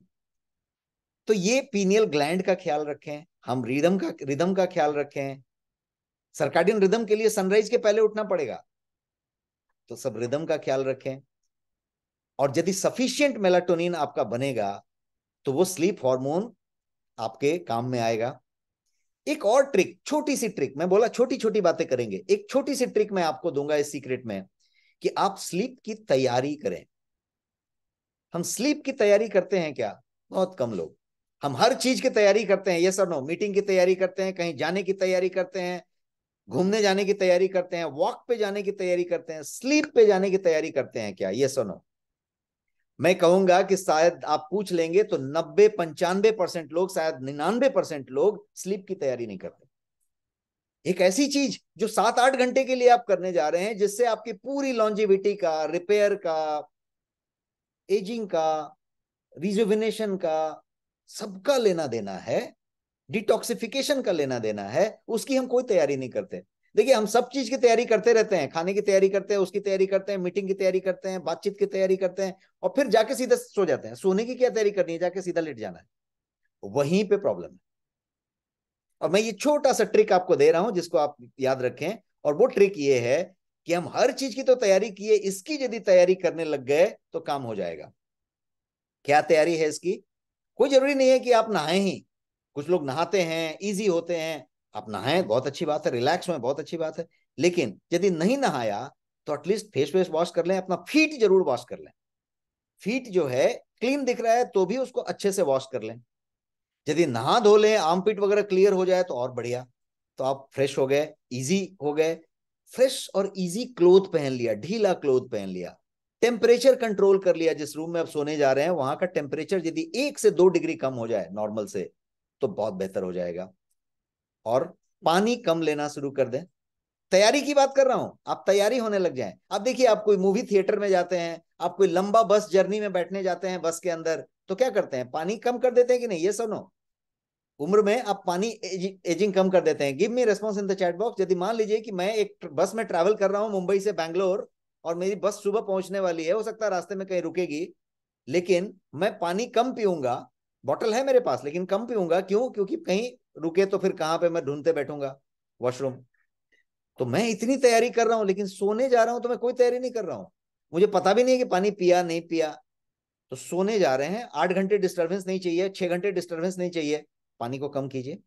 तो ये पीनियल ग्लैंड का ख्याल रखें, हम रिदम का रिदम का ख्याल रखें। सरकाडियन रिदम के लिए सनराइज के पहले उठना पड़ेगा। तो सब रिदम का ख्याल रखें। और यदि सफिशियंट मेलाटोनिन आपका बनेगा तो वो स्लीप हार्मोन आपके काम में आएगा। एक और ट्रिक छोटी सी ट्रिक मैं बोला छोटी छोटी बातें करेंगे। एक छोटी सी ट्रिक मैं आपको दूँगा इस सीक्रेट में कि आप स्लीप की तैयारी करें। हम स्लीप की तैयारी करते हैं क्या? बहुत कम लोग। हम हर चीज़ की तैयारी करते हैं ये सर नो मीटिंग की तैयारी करते हैं, कहीं जाने की तैयारी करते हैं, घूमने जाने की तैयारी करते हैं वॉक पे जाने की तैयारी करते हैं स्लीप पे जाने की तैयारी करते हैं क्या? ये सुनो मैं कहूँगा कि शायद आप पूछ लेंगे तो नब्बे पंचानवे परसेंट लोग, शायद निन्यानवे परसेंट लोग स्लीप की तैयारी नहीं करते। एक ऐसी चीज़ जो सात आठ घंटे के लिए आप करने जा रहे हैं, जिससे आपकी पूरी लॉन्जिविटी का रिपेयर का एजिंग का रिजुविनेशन का, सबका लेना देना है डिटॉक्सिफिकेशन का लेना देना है, उसकी हम कोई तैयारी नहीं करते। देखिए, हम सब चीज़ की तैयारी करते रहते हैं। खाने की तैयारी करते हैं, उसकी तैयारी करते हैं, मीटिंग की तैयारी करते हैं, बातचीत की तैयारी करते हैं और फिर जाके सीधा सो जाते हैं। सोने की क्या तैयारी करनी है? जाके सीधा लेट जाना है। वहीं पे प्रॉब्लम है। और मैं ये छोटा सा ट्रिक आपको दे रहा हूँ, जिसको आप याद रखें। और वो ट्रिक ये है कि हम हर चीज़ की तो तैयारी किए, इसकी यदि तैयारी करने लग गए तो काम हो जाएगा। क्या तैयारी है इसकी? कोई ज़रूरी नहीं है कि आप नहाए ही। कुछ लोग नहाते हैं इजी होते हैं। आप नहाए, बहुत अच्छी बात है रिलैक्स हुए, बहुत अच्छी बात है। लेकिन यदि नहीं नहाया तो एटलीस्ट फेस वेस वॉश कर लें, अपना फीट ज़रूर वॉश कर लें। फीट जो है क्लीन दिख रहा है तो भी उसको अच्छे से वॉश कर लें। यदि नहा धो लें, आम पिट वगैरह क्लियर हो जाए तो और बढ़िया। तो आप फ्रेश हो गए इजी हो गए। फ्रेश और इजी क्लोथ पहन लिया, ढीला क्लोथ पहन लिया। टेम्परेचर कंट्रोल कर लिया, जिस रूम में आप सोने जा रहे हैं, वहाँ का टेम्परेचर यदि एक से दो डिग्री कम हो जाए नॉर्मल से तो बहुत बेहतर हो जाएगा। और पानी कम लेना शुरू कर दें। तैयारी की बात कर रहा हूँ, आप तैयारी होने लग जाएँ। आप देखिए, आप कोई मूवी थिएटर में जाते हैं, आप कोई लंबा बस जर्नी में बैठने जाते हैं बस के अंदर तो क्या करते हैं? पानी कम कर देते हैं कि नहीं? ये सुनो। उम्र में आप पानी एजिंग कम कर देते हैं। Give me response in the chat box यदि मान लीजिए कि मैं एक बस में ट्रैवल कर रहा हूँ मुंबई से बैंगलोर और मेरी बस सुबह पहुँचने वाली है, हो सकता है रास्ते में कहीं रुकेगी, लेकिन मैं पानी कम पीऊँगा बॉटल है मेरे पास, लेकिन कम पीऊँगा। क्यों? क्योंकि कहीं रुके तो फिर कहाँ पे मैं ढूंढते बैठूँगा? वॉशरूम तो मैं इतनी तैयारी कर रहा हूँ, लेकिन सोने जा रहा हूँ तो मैं कोई तैयारी नहीं कर रहा हूँ। मुझे पता भी नहीं कि पानी पिया, नहीं पिया। तो सोने जा रहे हैं। आठ घंटे डिस्टर्बेंस नहीं चाहिए, छह घंटे डिस्टर्बेंस नहीं चाहिए। पानी को कम कीजिए।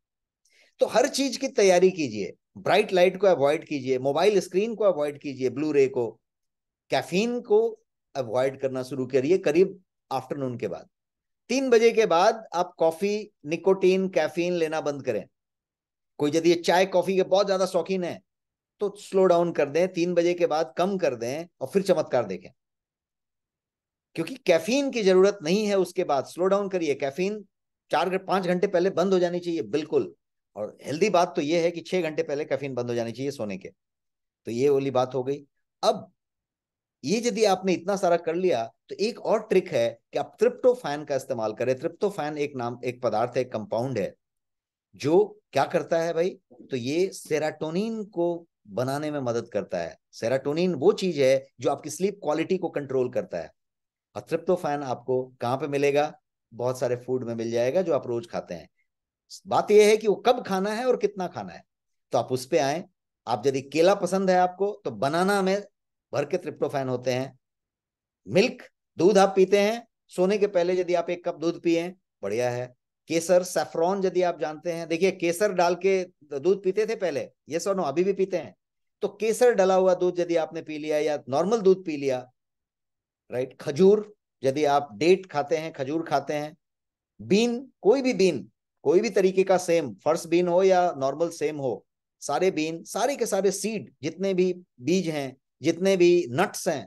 तो हर चीज़ की तैयारी कीजिए। ब्राइट लाइट को अवॉइड कीजिए। मोबाइल स्क्रीन को अवॉइड कीजिए ब्लू रे को। कैफीन को अवॉइड करना शुरू करिए करीब आफ्टरनून के बाद। तीन बजे के बाद आप कॉफ़ी, निकोटीन, कैफीन लेना बंद करें। कोई यदि चाय, कॉफ़ी के बहुत ज़्यादा शौकीन है तो स्लो डाउन कर दें, तीन बजे के बाद कम कर दें और फिर चमत्कार देखें। क्योंकि कैफीन की ज़रूरत नहीं है उसके बाद, स्लो डाउन करिए। कैफीन चार पाँच घंटे पहले बंद हो जानी चाहिए, बिल्कुल। और हेल्दी बात तो यह है कि छह घंटे पहले कैफीन बंद हो जानी चाहिए सोने के। तो ये वाली बात हो गई। अब ये यदि आपने इतना सारा कर लिया तो एक और ट्रिक है कि आप ट्रिप्टोफैन का इस्तेमाल करें। ट्रिप्टोफैन एक नाम, एक पदार्थ है कंपाउंड है, जो क्या करता है भाई? तो ये सेराटोनिन को बनाने में मदद करता है। सेराटोनिन वो चीज़ है जो आपकी स्लीप क्वालिटी को कंट्रोल करता है। और ट्रिप्टोफैन आपको कहाँ पे मिलेगा? बहुत सारे फ़ूड में मिल जाएगा जो आप रोज खाते हैं। बात यह है कि वो कब खाना है और कितना खाना है। तो आप उस पर आए। आप यदि केला पसंद है आपको तो बनाना में भर के ट्रिप्टोफैन होते हैं। मिल्क दूध आप पीते हैं, सोने के पहले यदि आप एक कप दूध पिए, बढ़िया है। केसर, सेफ्रॉन यदि आप जानते हैं, देखिए केसर डाल के दूध पीते थे पहले ये सो नो अभी भी पीते हैं। तो केसर डला हुआ दूध यदि आपने पी लिया या नॉर्मल दूध पी लिया राइट खजूर यदि आप डेट खाते हैं, खजूर खाते हैं बीन कोई भी बीन कोई भी तरीके का सेम फ़र्स्ट बीन हो या नॉर्मल सेम हो, सारे बीन सारे के सारे सीड जितने भी बीज हैं, जितने भी नट्स हैं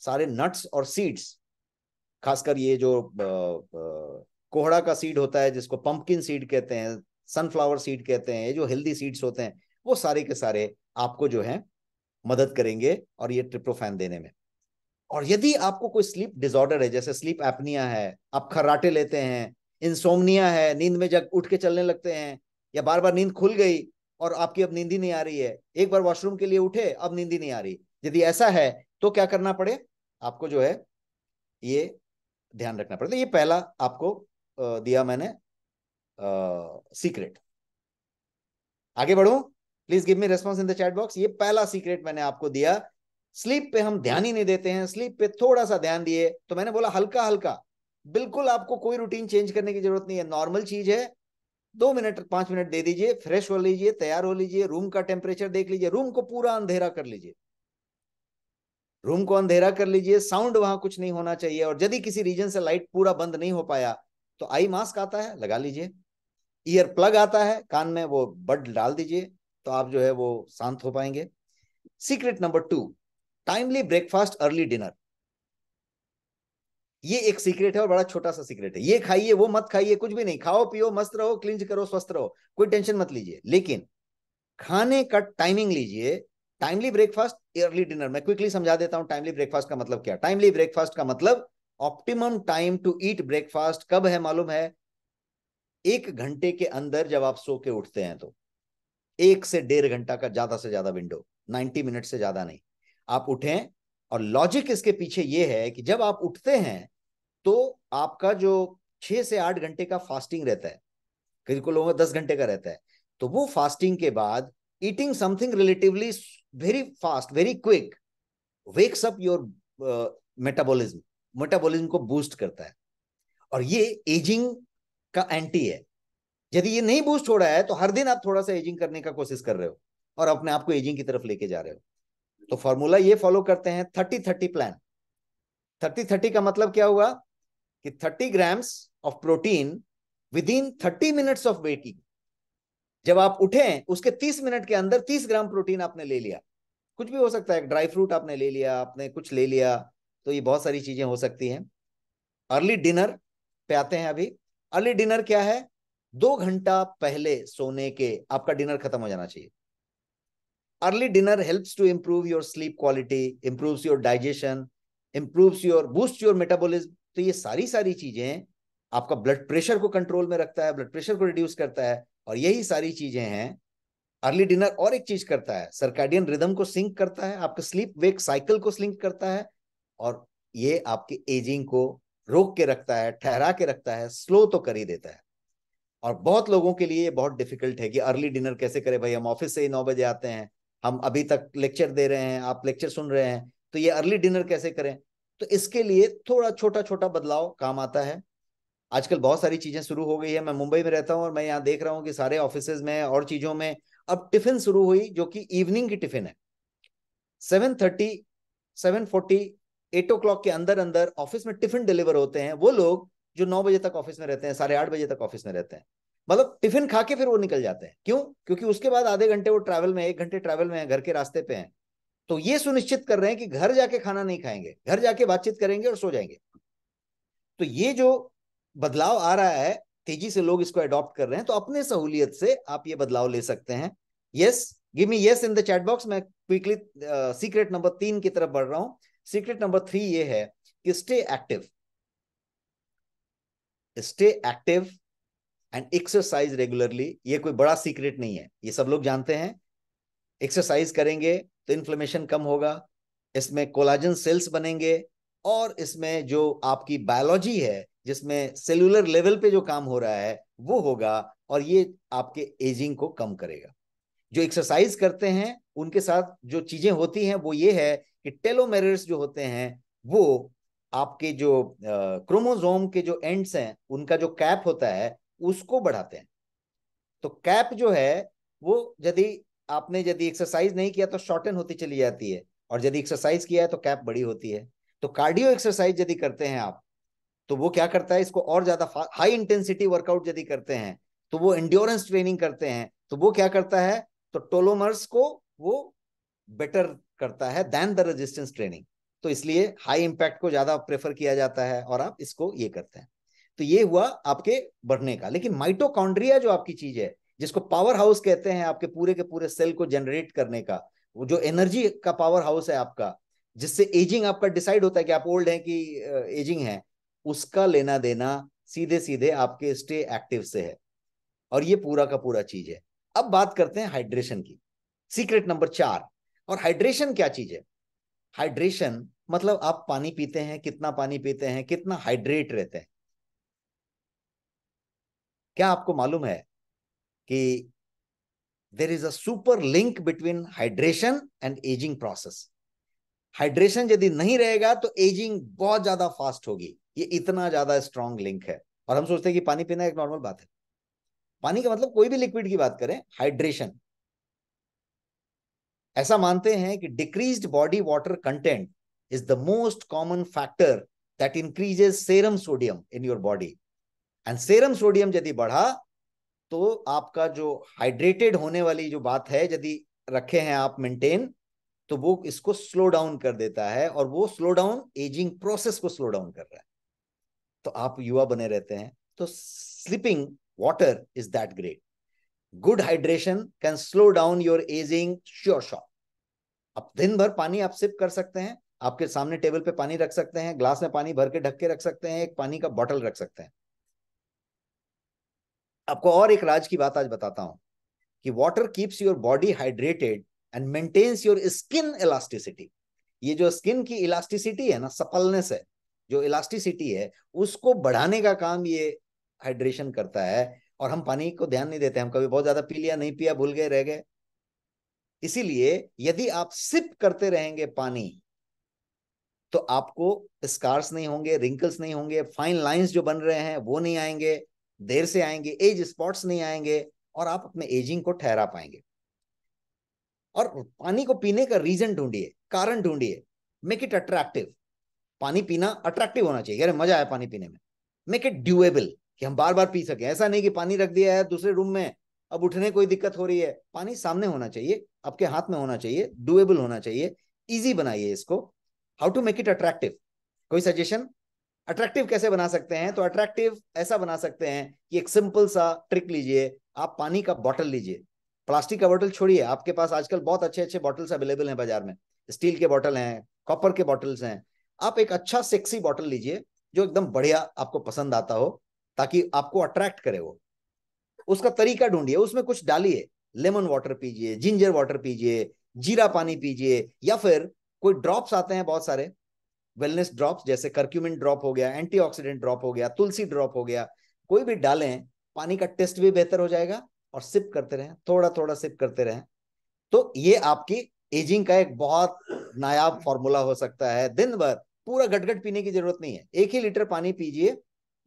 सारे नट्स और सीड्स खासकर ये जो कोहड़ा का सीड होता है, जिसको पंपकिन सीड कहते हैं सनफ्लावर सीड कहते हैं, ये जो हेल्दी सीड्स होते हैं, वो सारे के सारे आपको जो है, मदद करेंगे और ये ट्रिप्रोफैन देने में। और यदि आपको कोई स्लीप डिसऑर्डर है, जैसे स्लीप एपनिया है, आप खर्राटे लेते हैं इंसोमनिया है, नींद में जब उठ के चलने लगते हैं, या बार बार नींद खुल गई और आपकी अब नींद ही नहीं आ रही है, एक बार वॉशरूम के लिए उठे, अब नींद ही नहीं आ रही। यदि ऐसा है तो क्या करना पड़े? आपको जो है ये ध्यान रखना पड़ेगा तो ये पहला आपको दिया मैंने सीक्रेट आगे बढ़ू। Please give me response in the chat box ये पहला सीक्रेट मैंने आपको दिया। स्लीप पे हम ध्यान ही नहीं देते हैं। स्लीप पे थोड़ा सा ध्यान दिए। तो मैंने बोला हल्का हल्का। बिल्कुल आपको कोई रूटीन चेंज करने की ज़रूरत नहीं है। नॉर्मल चीज़ है। दो मिनट, पाँच मिनट दे दीजिए। फ्रेश हो लीजिए, तैयार हो लीजिए। रूम का टेम्परेचर देख लीजिए। रूम को पूरा अंधेरा कर लीजिए। रूम को अंधेरा कर लीजिए, साउंड वहाँ कुछ नहीं होना चाहिए और यदि किसी रीजन से लाइट पूरा बंद नहीं हो पाया तो आई मास्क आता है, लगा लीजिए। ईयर प्लग आता है, कान में वो बड डाल दीजिए तो आप जो है वो शांत हो पाएँगे। Secret number two timely breakfast early dinner ये एक सीक्रेट है और बड़ा छोटा सा सीक्रेट है। ये खाइए, वो मत खाइए, कुछ भी नहीं, खाओ, पियो, मस्त रहो क्लिंज करो, स्वस्थ रहो, कोई टेंशन मत लीजिए। लेकिन खाने का टाइमिंग लीजिए टाइमली ब्रेकफास्ट अर्ली डिनर मैं क्विकली समझा देता हूँ टाइमली ब्रेकफास्ट का मतलब क्या? टाइमली ब्रेकफास्ट का मतलब optimum time to eat breakfast कब है मालूम है? एक घंटे के अंदर जब आप सो के उठते हैं तो। एक से डेढ़ घंटा का ज़्यादा से ज़्यादा विंडो नाइन्टी मिनट से ज़्यादा नहीं। आप उठें और लॉजिक इसके पीछे ये है कि जब आप उठते हैं तो आपका जो छह से आठ घंटे का फास्टिंग रहता है कई को लोगों का दस घंटे का रहता है तो वो फास्टिंग के बाद eating something relatively very fast very quick wakes up your metabolism metabolism को बूस्ट करता है। और ये एजिंग का एंटी है। यदि ये नहीं बूस्ट हो रहा है तो हर दिन आप थोड़ा सा एजिंग करने का कोशिश कर रहे हो और अपने आप को एजिंग की तरफ़ लेके जा रहे हो। तो फॉर्मूला ये फॉलो करते हैं thirty thirty plan thirty thirty का मतलब क्या हुआ? कि thirty grams of protein within thirty minutes of waking जब आप उठे, उसके तीस मिनट के अंदर तीस ग्राम प्रोटीन आपने ले लिया। कुछ भी हो सकता है, ड्राई फ्रूट आपने ले लिया, आपने कुछ ले लिया तो ये बहुत सारी चीज़ें हो सकती हैं। अर्ली डिनर, पे आते हैं अभी। अर्ली डिनर क्या है? दो घंटा पहले सोने के आपका डिनर खत्म हो जाना चाहिए। Early dinner helps to improve your sleep quality improves your digestion improves your, boost your metabolism. तो ये सारी सारी चीज़ें आपका ब्लड प्रेशर को कंट्रोल में रखता है, ब्लड प्रेशर को रिड्यूस करता है। और यही सारी चीज़ें हैं। अर्ली डिनर और एक चीज़ करता है, सरकाडियन रिदम को सिंक करता है, आपके स्लीप वेक साइकिल को सिंक करता है और ये आपके एजिंग को रोक के रखता है, ठहरा के रखता है, स्लो तो कर ही देता है। और बहुत लोगों के लिए ये बहुत डिफ़िकल्ट है कि अर्ली डिनर कैसे करें, भाई, हम ऑफ़िस से ही नौ बजे आते हैं, हम अभी तक लेक्चर दे रहे हैं, आप लेक्चर सुन रहे हैं तो ये अर्ली डिनर कैसे करें? तो इसके लिए थोड़ा छोटा छोटा बदलाव काम आता है। आजकल बहुत सारी चीज़ें शुरू हो गई है। मैं मुंबई में रहता हूँ और मैं यहाँ देख रहा हूँ कि सारे ऑफ़िस में और चीज़ों में अब टिफ़िन शुरू हुई जो कि इवनिंग की टिफ़िन है। Seven thirty, seven forty, eight o'clock के अंदर अंदर ऑफ़िस में टिफ़िन डिलीवर होते हैं। वो लोग जो नौ बजे तक ऑफ़िस में रहते हैं, साढ़े आठ बजे तक ऑफ़िस में रहते हैं। मतलब टिफ़िन खा के फिर वो निकल जाते हैं। क्यों? क्योंकि उसके बाद आधे घंटे वो ट्रैवल में, एक घंटे ट्रैवल में है घर के रास्ते पे हैं। तो ये सुनिश्चित कर रहे हैं कि घर जाके खाना नहीं खाएँगे। घर जाके बातचीत करेंगे और सो जाएँगे। तो ये जो बदलाव आ रहा है, तेज़ी से लोग इसको अडॉप्ट कर रहे हैं तो अपने सहूलियत से आप ये बदलाव ले सकते हैं। Yes give me yes in the chat box मैं क्विकली सीक्रेट नंबर तीन की तरफ़ बढ़ रहा हूँ। सीक्रेट नंबर थ्री ये है कि stay active stay active and exercise regularly ये कोई बड़ा सीक्रेट नहीं है, ये सब लोग जानते हैं। एक्सरसाइज करेंगे तो इन्फ्लेमेशन कम होगा, इसमें कोलाजन सेल्स बनेंगे और इसमें जो आपकी बायोलॉजी है जिसमें सेलुलर लेवल पे जो काम हो रहा है, वो होगा और ये आपके एजिंग को कम करेगा। जो एक्सरसाइज करते हैं, उनके साथ जो चीज़ें होती हैं, वो ये है कि टेलोमेरस जो होते हैं, वो आपके जो क्रोमोजोम के जो एंड्स हैं, उनका जो कैप होता है, उसको बढ़ाते हैं। तो कैप जो है, वो यदि आपने यदि एक्सरसाइज नहीं किया तो शॉर्टन होती चली जाती है और यदि एक्सरसाइज किया है तो कैप बड़ी होती है। तो कार्डियो एक्सरसाइज यदि करते हैं आप तो वो क्या करता है, इसको और ज़्यादा हाई इंटेंसिटी वर्कआउट यदि करते हैं तो वो एंड्योरेंस ट्रेनिंग करते हैं तो वो क्या करता है तो टोलोमर्स को वो बेटर करता है देन द रेजिस्टेंस ट्रेनिंग तो इसलिए हाई इंपैक्ट को ज़्यादा प्रेफर किया जाता है और आप इसको ये करते हैं। तो ये हुआ आपके बढ़ने का। लेकिन माइटोकॉन्ड्रिया जो आपकी चीज़ है, जिसको पावर हाउस कहते हैं, आपके पूरे के पूरे सेल को जनरेट करने का, वो जो एनर्जी का पावर हाउस है आपका, जिससे एजिंग आपका डिसाइड होता है कि आप ओल्ड हैं कि एजिंग है उसका लेना देना सीधे सीधे आपके स्टे एक्टिव से है। और ये पूरा का पूरा चीज़ है। अब बात करते हैं हाइड्रेशन की। सीक्रेट नंबर चार। और हाइड्रेशन क्या चीज़ है? हाइड्रेशन मतलब आप पानी पीते हैं, कितना पानी पीते हैं, कितना हाइड्रेट रहते हैं। क्या आपको मालूम है कि there is a super link between hydration and ageing process hydration यदि नहीं रहेगा तो एजिंग बहुत ज़्यादा फास्ट होगी। ये इतना ज़्यादा स्ट्रॉन्ग लिंक है। और हम सोचते हैं कि पानी पीना एक नॉर्मल बात है। पानी का मतलब कोई भी लिक्विड की बात करें हाइड्रेशन ऐसा मानते हैं कि decrease body water content is the most common factor that increases serum sodium in your body and serum sodium यदि बढ़ा तो आपका जो हाइड्रेटेड होने वाली जो बात है, यदि रखे हैं आप मेंटेन तो वो इसको स्लो डाउन कर देता है और वो स्लो डाउन एजिंग प्रोसेस को स्लो डाउन कर रहा है। तो आप युवा बने रहते हैं तो sleeping water is that great good hydration can slow down your ageing sure shot. आप दिन भर पानी आप सिप कर सकते हैं, आपके सामने टेबल पे पानी रख सकते हैं ग्लास में पानी भर के ढक के रख सकते हैं, एक पानी का बॉटल रख सकते हैं। आपको और एक राज की बात आज बताता हूँ, कि water keeps your body hydrated and maintains your skin elasticity ये जो स्किन की इलास्टिसिटी है ना, सपलनेस है जो इलास्टिसिटी है, उसको बढ़ाने का काम ये हाइड्रेशन करता है और हम पानी को ध्यान नहीं देते, हम कभी बहुत ज़्यादा पी लिया, नहीं पिया, भूल गए, रह गए। इसीलिए यदि आप सिप करते रहेंगे पानी तो आपको स्कार्स नहीं होंगे रिंकल्स नहीं होंगे फाइन लाइंस जो बन रहे हैं, वो नहीं आएँगे, देर से आएँगे एज स्पॉट्स नहीं आएँगे और आप अपने एजिंग को ठहरा पाएँगे। और पानी को पीने का रीजन ढूंढिए, कारण ढूंढिए मेक इट अट्रैक्टिव पानी पीना अट्रैक्टिव होना चाहिए। अरे, मज़ा आया पानी पीने में। मेक इट ड्यूएबल कि हम बार बार पी सके। ऐसा नहीं कि पानी रख दिया है दूसरे रूम में, अब उठने कोई दिक्कत हो रही है। पानी सामने होना चाहिए, आपके हाथ में होना चाहिए डुएबल होना चाहिए। इजी बनाइए इसको। How to make it attractive कोई सजेशन अट्रैक्टिव कैसे बना सकते हैं? तो अट्रैक्टिव ऐसा बना सकते हैं कि एक सिंपल सा ट्रिक लीजिए। आप पानी का बॉटल लीजिए। प्लास्टिक का बॉटल छोड़िए। आपके पास आजकल बहुत अच्छे अच्छे बॉटल्स अवेलेबल हैं बाज़ार में। स्टील के बॉटल हैं कॉपर के बॉटल्स हैं। आप एक अच्छा सेक्सी बॉटल लीजिए, जो एकदम बढ़िया आपको पसंद आता हो, ताकि आपको अट्रैक्ट करे वो। उसका तरीका ढूंढिए, उसमें कुछ डालिए। लेमन वाटर पीजिए जिंजर वाटर पीजिए, जीरा पानी पीजिए, या फिर कोई ड्रॉप्स आते हैं बहुत सारे। वेलनेस ड्रॉप्स जैसे करक्यूमिन ड्रॉप हो गया एंटीऑक्सीडेंट ड्रॉप हो गया, तुलसी ड्रॉप हो गया, कोई भी डालें, पानी का टेस्ट भी बेहतर हो जाएगा और सिप करते रहें थोड़ा थोड़ा सिप करते रहें। तो ये आपकी एजिंग का एक बहुत नायाब फॉर्मूला हो सकता है। दिन भर पूरा गटगट पीने की ज़रूरत नहीं है। एक ही लीटर पानी पीजिए,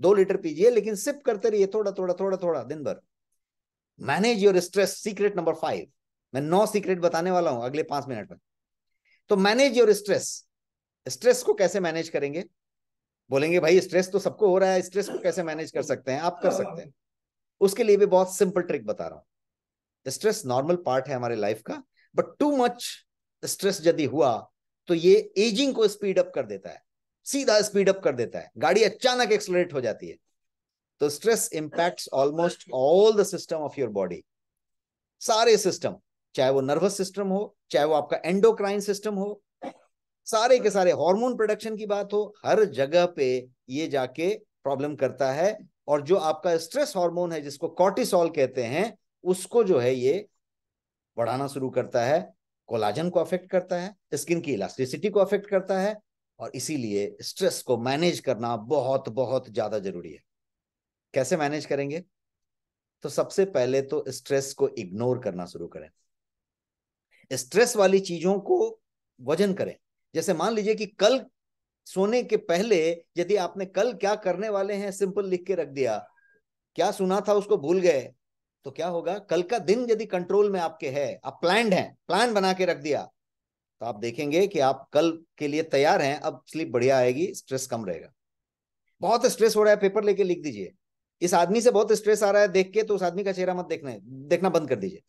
दो लीटर पीजिए, लेकिन सिप करते रहिए थोड़ा थोड़ा थोड़ा थोड़ा दिन भर। Manage your stress secret number five मैं नौ सीक्रेट बताने वाला हूँ अगले पाँच मिनट में। तो मैनेज योर स्ट्रेस स्ट्रेस को कैसे मैनेज करेंगे? बोलेंगे, भाई स्ट्रेस तो सबको हो रहा है। स्ट्रेस को कैसे मैनेज कर सकते हैं? आप कर सकते हैं। उसके लिए भी बहुत सिंपल ट्रिक बता रहा हूँ। स्ट्रेस नॉर्मल पार्ट है हमारे लाइफ का बट टू मच स्ट्रेस यदि हुआ तो ये एजिंग को स्पीड अप कर देता है, सीधा स्पीड अप कर देता है। गाड़ी अचानक एक्सलरेट हो जाती है। तो stress impacts almost all the system of your body सारे सिस्टम चाहे वो नर्वस सिस्टम हो, चाहे वो आपका एंडोक्राइन सिस्टम हो, सारे के सारे हार्मोन प्रोडक्शन की बात हो, हर जगह पे ये जाके प्रॉब्लम करता है। और जो आपका स्ट्रेस हार्मोन है, जिसको कॉर्टिसोल कहते हैं, उसको जो है ये बढ़ाना शुरू करता है। कोलाजन को अफेक्ट करता है स्किन की इलास्टिसिटी को अफेक्ट करता है और इसीलिए स्ट्रेस को मैनेज करना बहुत बहुत ज़्यादा ज़रूरी है। कैसे मैनेज करेंगे? तो सबसे पहले तो स्ट्रेस को इग्नोर करना शुरू करें। स्ट्रेस वाली चीज़ों को वज़न करें। जैसे मान लीजिए कि कल सोने के पहले यदि आपने कल क्या करने वाले हैं सिंपल लिख के रख दिया, क्या सुना था उसको भूल गए? तो क्या होगा? कल का दिन यदि कंट्रोल में आपके है, आप प्लान है प्लान बना के रख दिया तो आप देखेंगे कि आप कल के लिए तैयार हैं, अब स्लीप बढ़िया आएगी स्ट्रेस कम रहेगा। बहुत स्ट्रेस हो रहा है पेपर लेके लिख दीजिए। इस आदमी से बहुत स्ट्रेस आ रहा है देख के तो उस आदमी का चेहरा मत देखना देखना बंद कर दीजिए।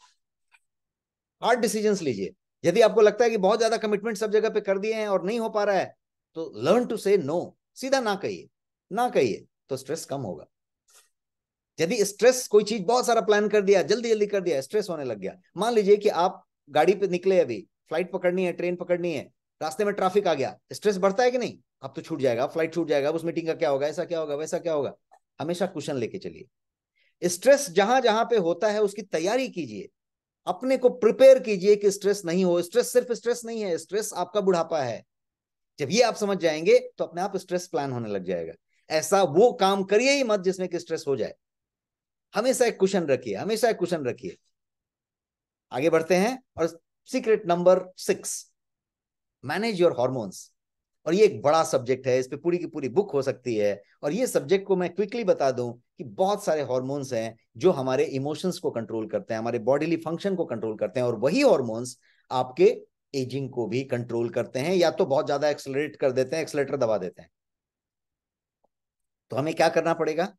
हार्ड डिसीज़न लीजिए। यदि आपको लगता है कि बहुत ज़्यादा कमिटमेंट सब जगह पे कर दिए हैं और नहीं हो पा रहा है तो लर्न टू से नो सीधा ना कहिए ना कहिए तो स्ट्रेस कम होगा। यदि स्ट्रेस कोई चीज़ बहुत सारा प्लान कर दिया, जल्दी जल्दी कर दिया स्ट्रेस होने लग गया। मान लीजिए कि आप गाड़ी पे निकले अभी फ़्लाइट पकड़नी है ट्रेन पकड़नी है, रास्ते में ट्रैफ़िक आ गया स्ट्रेस बढ़ता है कि नहीं? अब तो छूट जाएगा फ़्लाइट छूट जाएगा उस मीटिंग का क्या होगा, ऐसा क्या होगा, वैसा क्या होगा? हमेशा क्वेश्चन लेके चलिए। स्ट्रेस जहाँ जहाँ पे होता है, उसकी तैयारी कीजिए। अपने को प्रिपेयर कीजिए कि स्ट्रेस नहीं हो। स्ट्रेस सिर्फ़ स्ट्रेस नहीं है स्ट्रेस आपका बुढ़ापा है। जब ये आप समझ जाएँगे तो अपने आप स्ट्रेस प्लान होने लग जाएगा। ऐसा वो काम करिए ही मत जिसमें कि स्ट्रेस हो जाए। हमेशा एक क्वेश्चन रखिए, हमेशा एक क्वेश्चन रखिए। आगे बढ़ते हैं और secret number six. Manage your hormones. और ये एक बड़ा सब्जेक्ट है, इस पर पूरी की पूरी बुक हो सकती है। और ये सब्जेक्ट को मैं क्विकली बता दूँ कि बहुत सारे हॉर्मोन्स हैं जो हमारे इमोशंस को कंट्रोल करते हैं, हमारे बॉडीली फ़ंक्शन को कंट्रोल करते हैं। और वही हॉर्मोन्स आपके एजिंग को भी कंट्रोल करते हैं या तो बहुत ज़्यादा एक्सलरेट कर देते हैं, एक्सलेटर दबा देते हैं। तो हमें क्या करना पड़ेगा?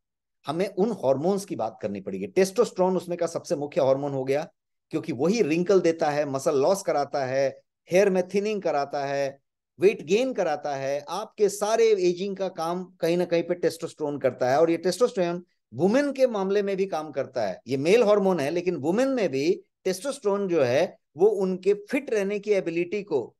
हमें उन हॉर्मोन्स की बात करनी पड़ेगी। टेस्टोस्ट्रॉन उसमें का सबसे मुख्य हार्मोन हो गया, क्योंकि वही रिंकल देता है मसल लॉस कराता है हेयर में थिनिंग कराता है वेट गेन कराता है, आपके सारे एजिंग का काम कहीं ना कहीं पे टेस्टोस्ट्रोन करता है। और ये टेस्टोस्ट्रोन वुमेन के मामले में भी काम करता है। ये मेल हार्मोन है, लेकिन वुमेन में भी टेस्टोस्ट्रोन जो है, वो उनके फिट रहने की एबिलिटी को,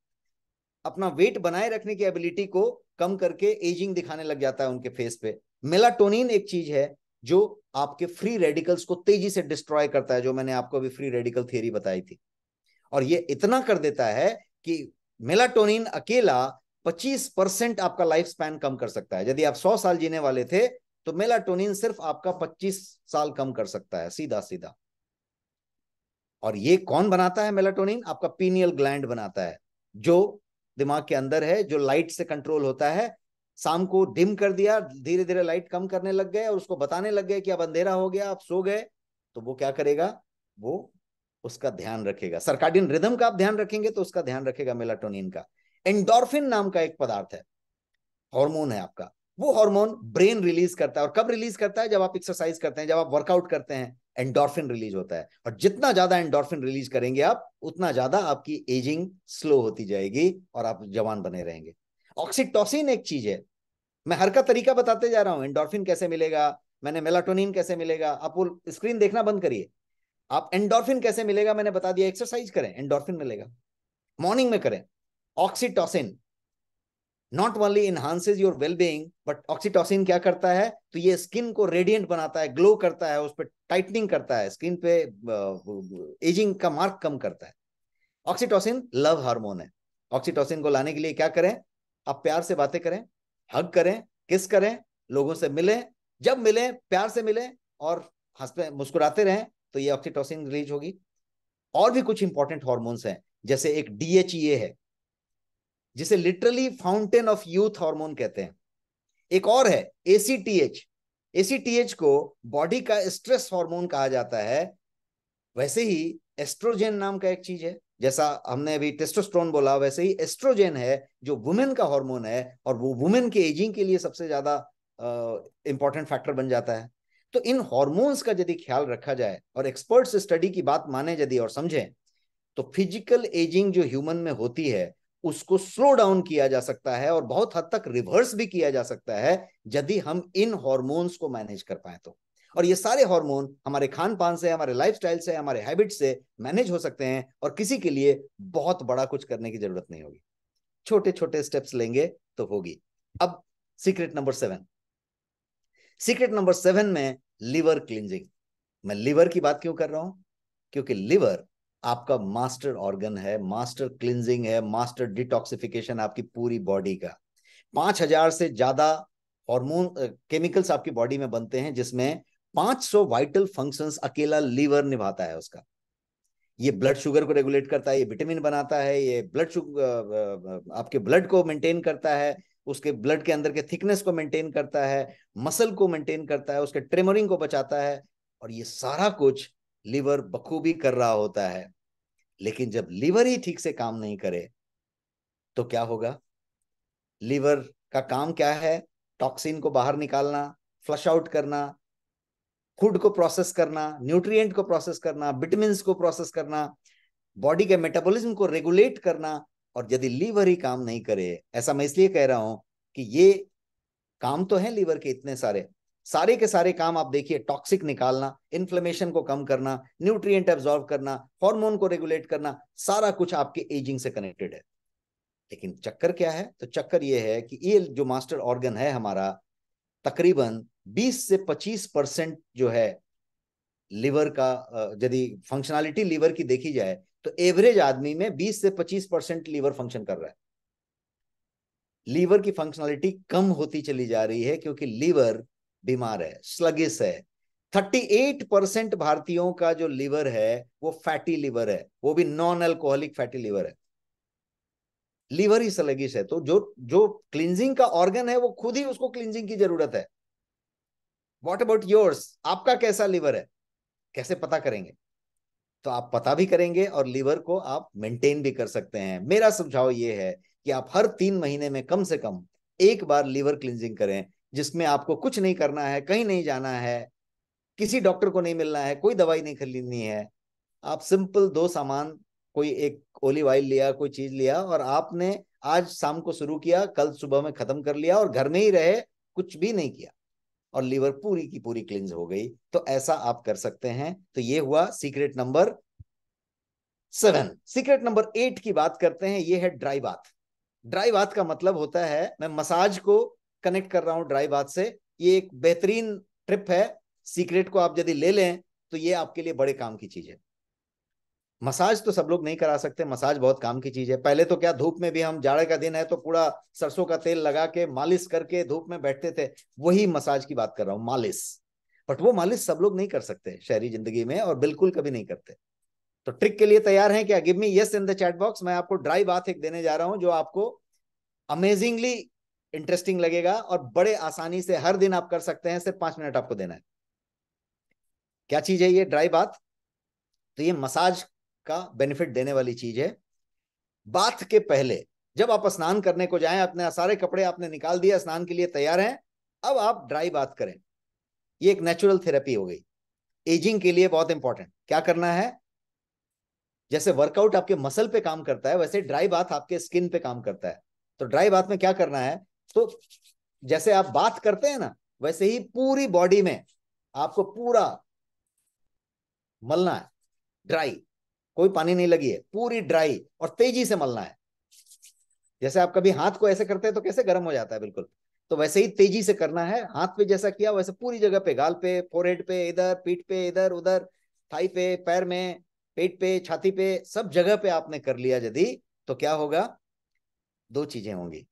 अपना वेट बनाए रखने की एबिलिटी को कम करके एजिंग दिखाने लग जाता है उनके फेस पे। मेलाटोनिन एक चीज़ है जो आपके फ्री रेडिकल्स को तेज़ी से डिस्ट्रॉय करता है, जो मैंने आपको अभी फ्री रेडिकल थियरी बताई थी। और ये इतना कर देता है कि मेलाटोनिन अकेला 25 परसेंट आपका लाइफ स्पैन कम कर सकता है। यदि आप 100 साल जीने वाले थे तो मेलाटोनिन सिर्फ़ आपका 25 साल कम कर सकता है सीधा सीधा और ये कौन बनाता है मेलाटोनिन? आपका पीनियल ग्लैंड बनाता है, जो दिमाग के अंदर है, जो लाइट से कंट्रोल होता है शाम को डिम कर दिया धीरे धीरे लाइट कम करने लग गए और उसको बताने लग गए कि अब अंधेरा हो गया, आप सो गए। तो वो क्या करेगा? वो उसका ध्यान रखेगा। सरकाडियन रिदम का आप ध्यान रखेंगे तो उसका ध्यान रखेगा मेलाटोनिन का। एंडोर्फिन नाम का एक पदार्थ है। हार्मोन है आपका। वो हार्मोन ब्रेन रिलीज़ करता है और कब रिलीज़ करता है? जब आप एक्सरसाइज करते हैं, जब आप वर्कआउट करते हैं, एंडोर्फिन रिलीज़ होता है। और जितना ज़्यादा एंडोर्फिन रिलीज़ करेंगे आप, उतना ज़्यादा आपकी एजिंग स्लो होती जाएगी और आप जवान बने रहेंगे। ऑक्सीटोसिन एक चीज़ है। मैं हर का तरीका बताते जा रहा हूँ। एंडोर्फिन कैसे मिलेगा? मैंने मेलाटोनिन कैसे मिलेगा? आप वो स्क्रीन देखना बंद करिए। आप एंडोर्फिन कैसे मिलेगा? मैंने बता दिया एक्सरसाइज करें एंडोर्फिन मिलेगा। मॉर्निंग में करें। Oxytocin not only enhances your wellbeing but oxytocin क्या करता है? तो ये स्किन को रेडियंट बनाता है ग्लो करता है, उस पर टाइटनिंग करता है। स्किन पे एजिंग का मार्क कम करता है। ऑक्सीटोसिन लव हार्मोन है। ऑक्सीटोसिन को लाने के लिए क्या करें? आप प्यार से बातें करें हग करें किस करें, लोगों से मिलें। जब मिलें, प्यार से मिलें और हँसते, मुस्कुराते रहें तो ये ऑक्सीटोसिन रिलीज़ होगी। और भी कुछ इंपॉर्टेंट हॉर्मोन्स हैं, जैसे एक डीएचईए है, जिसे literally fountain of youth hormone कहते हैं। एक और है एसीटीएच एसीटीएच को बॉडी का स्ट्रेस हार्मोन कहा जाता है। वैसे ही एस्ट्रोजेन नाम का एक चीज़ है। जैसा हमने अभी टेस्टोस्ट्रोन बोला, वैसे ही एस्ट्रोजेन है, जो वुमेन का हार्मोन है, और वो वुमेन के एजिंग के लिए सबसे ज़्यादा इंपॉर्टेंट फैक्टर बन जाता है। तो इन हॉर्मोन्स का यदि ख्याल रखा जाए, और एक्सपर्ट्स स्टडी की बात माने यदि और समझें तो फ़िज़िकल एजिंग जो ह्यूमन में होती है, उसको स्लो डाउन किया जा सकता है, और बहुत हद तक रिवर्स भी किया जा सकता है, यदि हम इन हॉर्मोन्स को मैनेज कर पाए तो। और ये सारे हार्मोन हमारे खान पान से, हमारे लाइफस्टाइल से, हमारे हैबिट से मैनेज हो सकते हैं और किसी के लिए बहुत बड़ा कुछ करने की ज़रूरत नहीं होगी। छोटे छोटे स्टेप्स लेंगे तो होगी। अब secret number seven secret number seven में लिवर क्लिनजिंग मैं लिवर की बात क्यों कर रहा हूँ? क्योंकि लिवर आपका मास्टर ऑर्गन है मास्टर क्लिनजिंग है मास्टर डिटॉक्सिफिकेशन आपकी पूरी बॉडी का। पाँच हज़ार से ज़्यादा हार्मोन केमिकल्स आपकी बॉडी में बनते हैं जिसमें 500 वाइटल फ़ंक्शंस अकेला लीवर निभाता है उसका। ये ब्लड शुगर को रेगुलेट करता है, ये विटामिन बनाता है, ये ब्लड शुगर आपके ब्लड को मेंटेन करता है, उसके ब्लड के अंदर के थिकनेस को मेंटेन करता है मसल को मेंटेन करता है, उसके ट्रेमरिंग को बचाता है और ये सारा कुछ लीवर बखूबी कर रहा होता है। लेकिन जब लीवर ही ठीक से काम नहीं करे तो क्या होगा? लीवर का काम क्या है? टॉक्सिन को बाहर निकालना फ्लश आउट करना फ़ूड को प्रोसेस करना न्यूट्रिएंट को प्रोसेस करना विटामिन को प्रोसेस करना बॉडी के मेटाबॉलिज्म को रेगुलेट करना, और यदि लीवर ही काम नहीं करे, ऐसा मैं इसलिए कह रहा हूँ कि ये काम तो है लीवर के इतने सारे। सारे के सारे काम आप देखिए टॉक्सिक निकालना इन्फ्लेमेशन को कम करना न्यूट्रिएंट एब्जॉर्व करना हार्मोन को रेगुलेट करना, सारा कुछ आपके एजिंग से कनेक्टेड है। लेकिन चक्कर क्या है? तो चक्कर ये है कि ये जो मास्टर ऑर्गन है हमारा, तकरीबन 20 से 25 परसेंट जो है लिवर का यदि फंक्शनलिटी लिवर की देखी जाए तो एवरेज आदमी में 20 से 25 परसेंट लीवर फ़ंक्शन कर रहा है। लीवर की फंक्शनलिटी कम होती चली जा रही है क्योंकि लीवर बीमार है स्लगिस है। 38 परसेंट भारतीयों का जो लीवर है, वो फैटी लिवर है, वो भी नॉन अल्कोहलिक फैटी लिवर है। लीवर ही स्लगिस है तो जो जो क्लिनजिंग का ऑर्गन है, वो खुद ही उसको क्लिनजिंग की ज़रूरत है। वॉट अबाउट योर्स आपका कैसा लिवर है? कैसे पता करेंगे? तो आप पता भी करेंगे और लीवर को आप मेंटेन भी कर सकते हैं। मेरा सुझाव ये है कि आप हर तीन महीने में कम से कम एक बार लीवर क्लिनजिंग करें, जिसमें आपको कुछ नहीं करना है, कहीं नहीं जाना है, किसी डॉक्टर को नहीं मिलना है, कोई दवाई नहीं खरीदनी है। आप सिंपल दो सामान, कोई एक ओलिव ऑयल लिया, कोई चीज़ लिया और आपने आज शाम को शुरू किया, कल सुबह में खत्म कर लिया और घर में ही रहे, कुछ भी नहीं किया। और लीवर पूरी की पूरी क्लिंज हो गई। तो ऐसा आप कर सकते हैं। तो ये हुआ secret number seven secret number eight की बात करते हैं, ये है ड्राई बात ड्राई बात का मतलब होता है, मैं मसाज को कनेक्ट कर रहा हूँ ड्राई बात से। ये एक बेहतरीन ट्रिप है। सीक्रेट को आप यदि ले लें तो ये आपके लिए बड़े काम की चीज़ है। मसाज तो सब लोग नहीं करा सकते, मसाज बहुत काम की चीज़ है। पहले तो क्या, धूप में भी हम जाड़े का दिन है तो पूरा सरसों का तेल लगा के मालिश करके धूप में बैठते थे, वही मसाज की बात कर रहा हूँ, मालिश। बट वो मालिश सब लोग नहीं कर सकते शहरी ज़िंदगी में और बिल्कुल कभी नहीं करते। तो ट्रिक के लिए तैयार हैं क्या? Give me yes in the chat box मैं आपको ड्राई बात एक देने जा रहा हूँ जो आपको अमेजिंगली इंटरेस्टिंग लगेगा और बड़े आसानी से हर दिन आप कर सकते हैं, सिर्फ़ पाँच मिनट आपको देना है। क्या चीज़ है ये ड्राई बात तो ये मसाज का बेनिफिट देने वाली चीज़ है। बाथ के पहले, जब आप स्नान करने को जाएँ, अपने सारे कपड़े आपने निकाल दिए, स्नान के लिए तैयार हैं, अब आप ड्राई बात करें। ये एक नेचुरल थेरेपी हो गई। एजिंग के लिए बहुत इंपॉर्टेंट क्या करना है? जैसे वर्कआउट आपके मसल पे काम करता है, वैसे ड्राई बाथ आपके स्किन पे काम करता है। तो ड्राई बाथ में क्या करना है? तो जैसे आप बात करते हैं ना, वैसे ही पूरी बॉडी में आपको पूरा मलना है ड्राई कोई पानी नहीं लगी है, पूरी ड्राई और तेज़ी से मलना है। जैसे आप कभी हाथ को ऐसे करते हैं तो कैसे गर्म हो जाता है, बिल्कुल। तो वैसे ही तेज़ी से करना है, हाथ पे जैसा किया, वैसे पूरी जगह पे, गाल पे फोरहेड पे, इधर, पीठ पे, इधर, उधर, थाई पे, पैर में, पेट पे, छाती पे, सब जगह पे आपने कर लिया यदि तो क्या होगा? दो चीज़ें होंगी।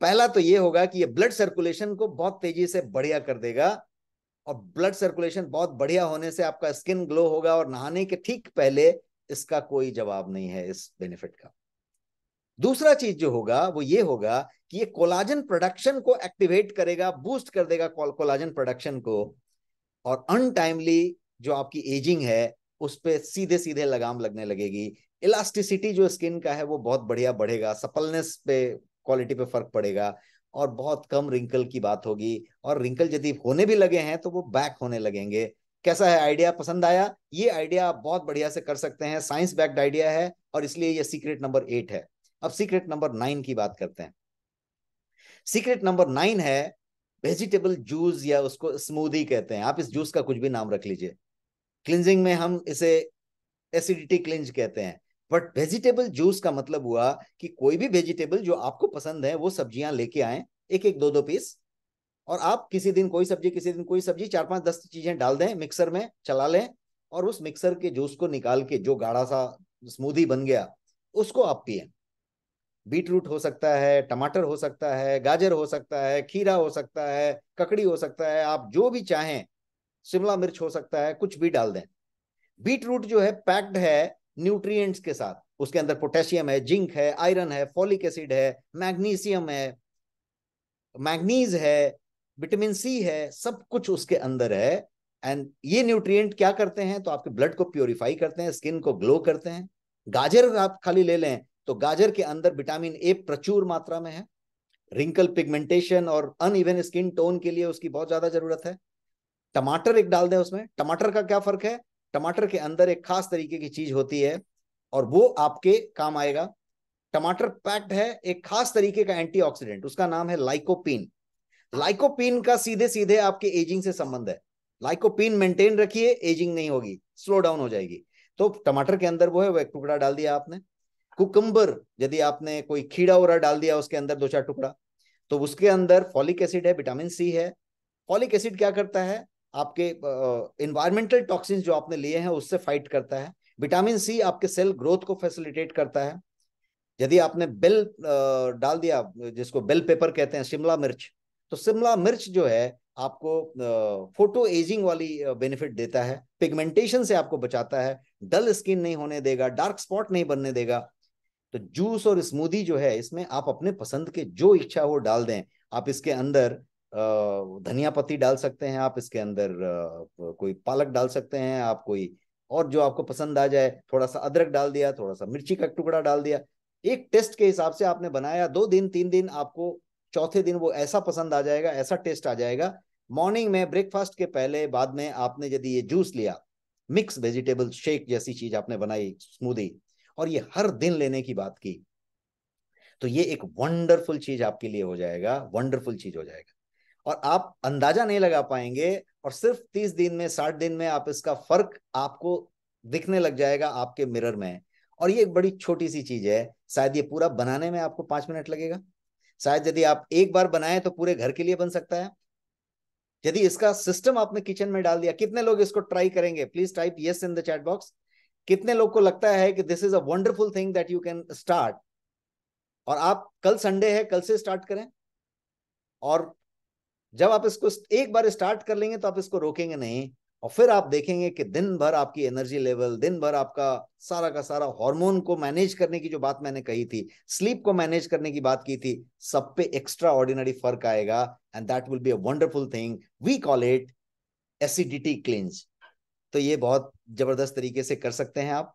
पहला तो ये होगा कि ये ब्लड सर्कुलेशन को बहुत तेज़ी से बढ़िया कर देगा और ब्लड सर्कुलेशन बहुत बढ़िया होने से आपका स्किन ग्लो होगा और नहाने के ठीक पहले इसका कोई जवाब नहीं है इस बेनिफिट का। दूसरा चीज़ जो होगा, वो ये होगा कि ये कोलाजन प्रोडक्शन को एक्टिवेट करेगा बूस्ट कर देगा कोलाजन प्रोडक्शन को और अनटाइमली जो आपकी एजिंग है, उस पर सीधे सीधे लगाम लगने लगेगी। इलास्टिसिटी जो स्किन का है, वो बहुत बढ़िया बढ़ेगा सपलनेस पे क्वालिटी पे फ़र्क पड़ेगा और बहुत कम रिंकल की बात होगी और रिंकल यदि होने भी लगे हैं तो वो बैक होने लगेंगे। कैसा है आइडिया पसंद आया? ये आइडिया आप बहुत बढ़िया से कर सकते हैं। साइंस बैक्ड आइडिया है और इसलिए ये सीक्रेट नंबर एट है। अब सीक्रेट नंबर नाइन की बात करते हैं। सीक्रेट नंबर नाइन है वेजिटेबल जूस या उसको स्मूदी कहते हैं। आप इस जूस का कुछ भी नाम रख लीजिए। क्लिनजिंग में हम इसे एसिडिटी क्लिंज कहते हैं। बट वेजिटेबल जूस का मतलब हुआ कि कोई भी वेजिटेबल जो आपको पसंद है, वो सब्ज़ियाँ लेके आए एक एक दो दो पीस और आप किसी दिन कोई सब्ज़ी, किसी दिन कोई सब्ज़ी, चार पाँच, दस चीज़ें डाल दें मिक्सर में चला लें और उस मिक्सर के जूस को निकाल के जो गाढ़ा सा स्मूदी बन गया, उसको आप पिए। बीट रूट हो सकता है, टमाटर हो सकता है, गाजर हो सकता है, खीरा हो सकता है, ककड़ी हो सकता है, आप जो भी चाहें, शिमला मिर्च हो सकता है, कुछ भी डाल दें। बीट रूट जो है पैक्ड है न्यूट्रिएंट्स के साथ, उसके अंदर पोटेशियम है, जिंक है, आयरन है फॉलिक एसिड है, मैग्नीशियम है, मैग्नीज है विटामिन सी है, सब कुछ उसके अंदर है एंड ये न्यूट्रिएंट क्या करते हैं? तो आपके ब्लड को प्योरीफाई करते हैं स्किन को ग्लो करते हैं। गाजर आप खाली ले लें तो गाजर के अंदर विटामिन ए प्रचुर मात्रा में है। रिंकल पिगमेंटेशन और अनइवन स्किन टोन के लिए उसकी बहुत ज़्यादा ज़रूरत है। टमाटर एक डाल दें उसमें। टमाटर का क्या फ़र्क है? टमाटर के अंदर एक खास तरीके की चीज़ होती है, और वो आपके काम आएगा। टमाटर पैक्ड है, एक खास तरीके का एंटीऑक्सीडेंट उसका नाम है लाइकोपिन लाइकोपिन का सीधे सीधे आपके एजिंग से संबंध है। लाइकोपिन मेंटेन रखिए एजिंग नहीं होगी स्लो डाउन हो जाएगी। तो टमाटर के अंदर वो है, वो एक टुकड़ा डाल दिया आपने। कुकम्बर, यदि आपने कोई खीड़ा उड़ा डाल दिया उसके अंदर दो चार टुकड़ा तो उसके अंदर फॉलिक एसिड है विटामिन सी है। फॉलिक एसिड क्या करता है? आपके इन्वायरमेंटल टॉक्सिन जो आपने लिए हैं, उससे फाइट करता है। विटामिन सी आपके सेल ग्रोथ को फैसिलिटेट करता है। यदि आपने बेल डाल दिया, जिसको बेल पेपर कहते हैं, शिमला मिर्च तो शिमला मिर्च जो है आपको फ़ोटो एजिंग वाली बेनिफिट देता है पिगमेंटेशन से आपको बचाता है डल स्किन नहीं होने देगा डार्क स्पॉट नहीं बनने देगा। तो जूस और स्मूदी जो है, इसमें आप अपने पसंद के जो इच्छा हो डाल दें। आप इसके अंदर धनिया पत्ती डाल सकते हैं, आप इसके अंदर कोई पालक डाल सकते हैं, आप कोई और जो आपको पसंद आ जाए थोड़ा सा अदरक डाल दिया थोड़ा सा मिर्ची का टुकड़ा डाल दिया। एक टेस्ट के हिसाब से आपने बनाया, दो दिन, तीन दिन आपको चौथे दिन वो ऐसा पसंद आ जाएगा, ऐसा टेस्ट आ जाएगा। मॉर्निंग में ब्रेकफास्ट के पहले बाद में आपने यदि ये जूस लिया मिक्स वेजिटेबल शेक जैसी चीज़ आपने बनाई स्मूदी और ये हर दिन लेने की बात की तो ये एक वंडरफुल चीज़ आपके लिए हो जाएगा वंडरफुल चीज़ हो जाएगा। और आप अंदाज़ा नहीं लगा पाएँगे, और सिर्फ़ तीस दिन में, साठ दिन में आप इसका फ़र्क आपको दिखने लग जाएगा आपके मिरर में। और ये एक बड़ी छोटी सी चीज़ है, शायद ये पूरा बनाने में आपको पाँच मिनट लगेगा। शायद यदि आप एक बार बनाए तो पूरे घर के लिए बन सकता है। यदि इसका सिस्टम आपने किचन में डाल दिया, कितने लोग इसको ट्राई करेंगे? Please type yes in the chat box कितने लोग को लगता है कि this is a wonderful thing that you can start और आप कल संडे है, कल से स्टार्ट करें। और जब आप इसको एक बार स्टार्ट कर लेंगे तो आप इसको रोकेंगे नहीं। और फिर आप देखेंगे कि दिन भर आपकी एनर्जी लेवल दिन भर आपका सारा का सारा हार्मोन को मैनेज करने की जो बात मैंने कही थी स्लीप को मैनेज करने की बात की थी, सब पे एक्स्ट्रा ऑर्डिनरी फ़र्क आएगा and that will be a wonderful thing we call it acidity cleanse तो ये बहुत ज़बरदस्त तरीके से कर सकते हैं आप।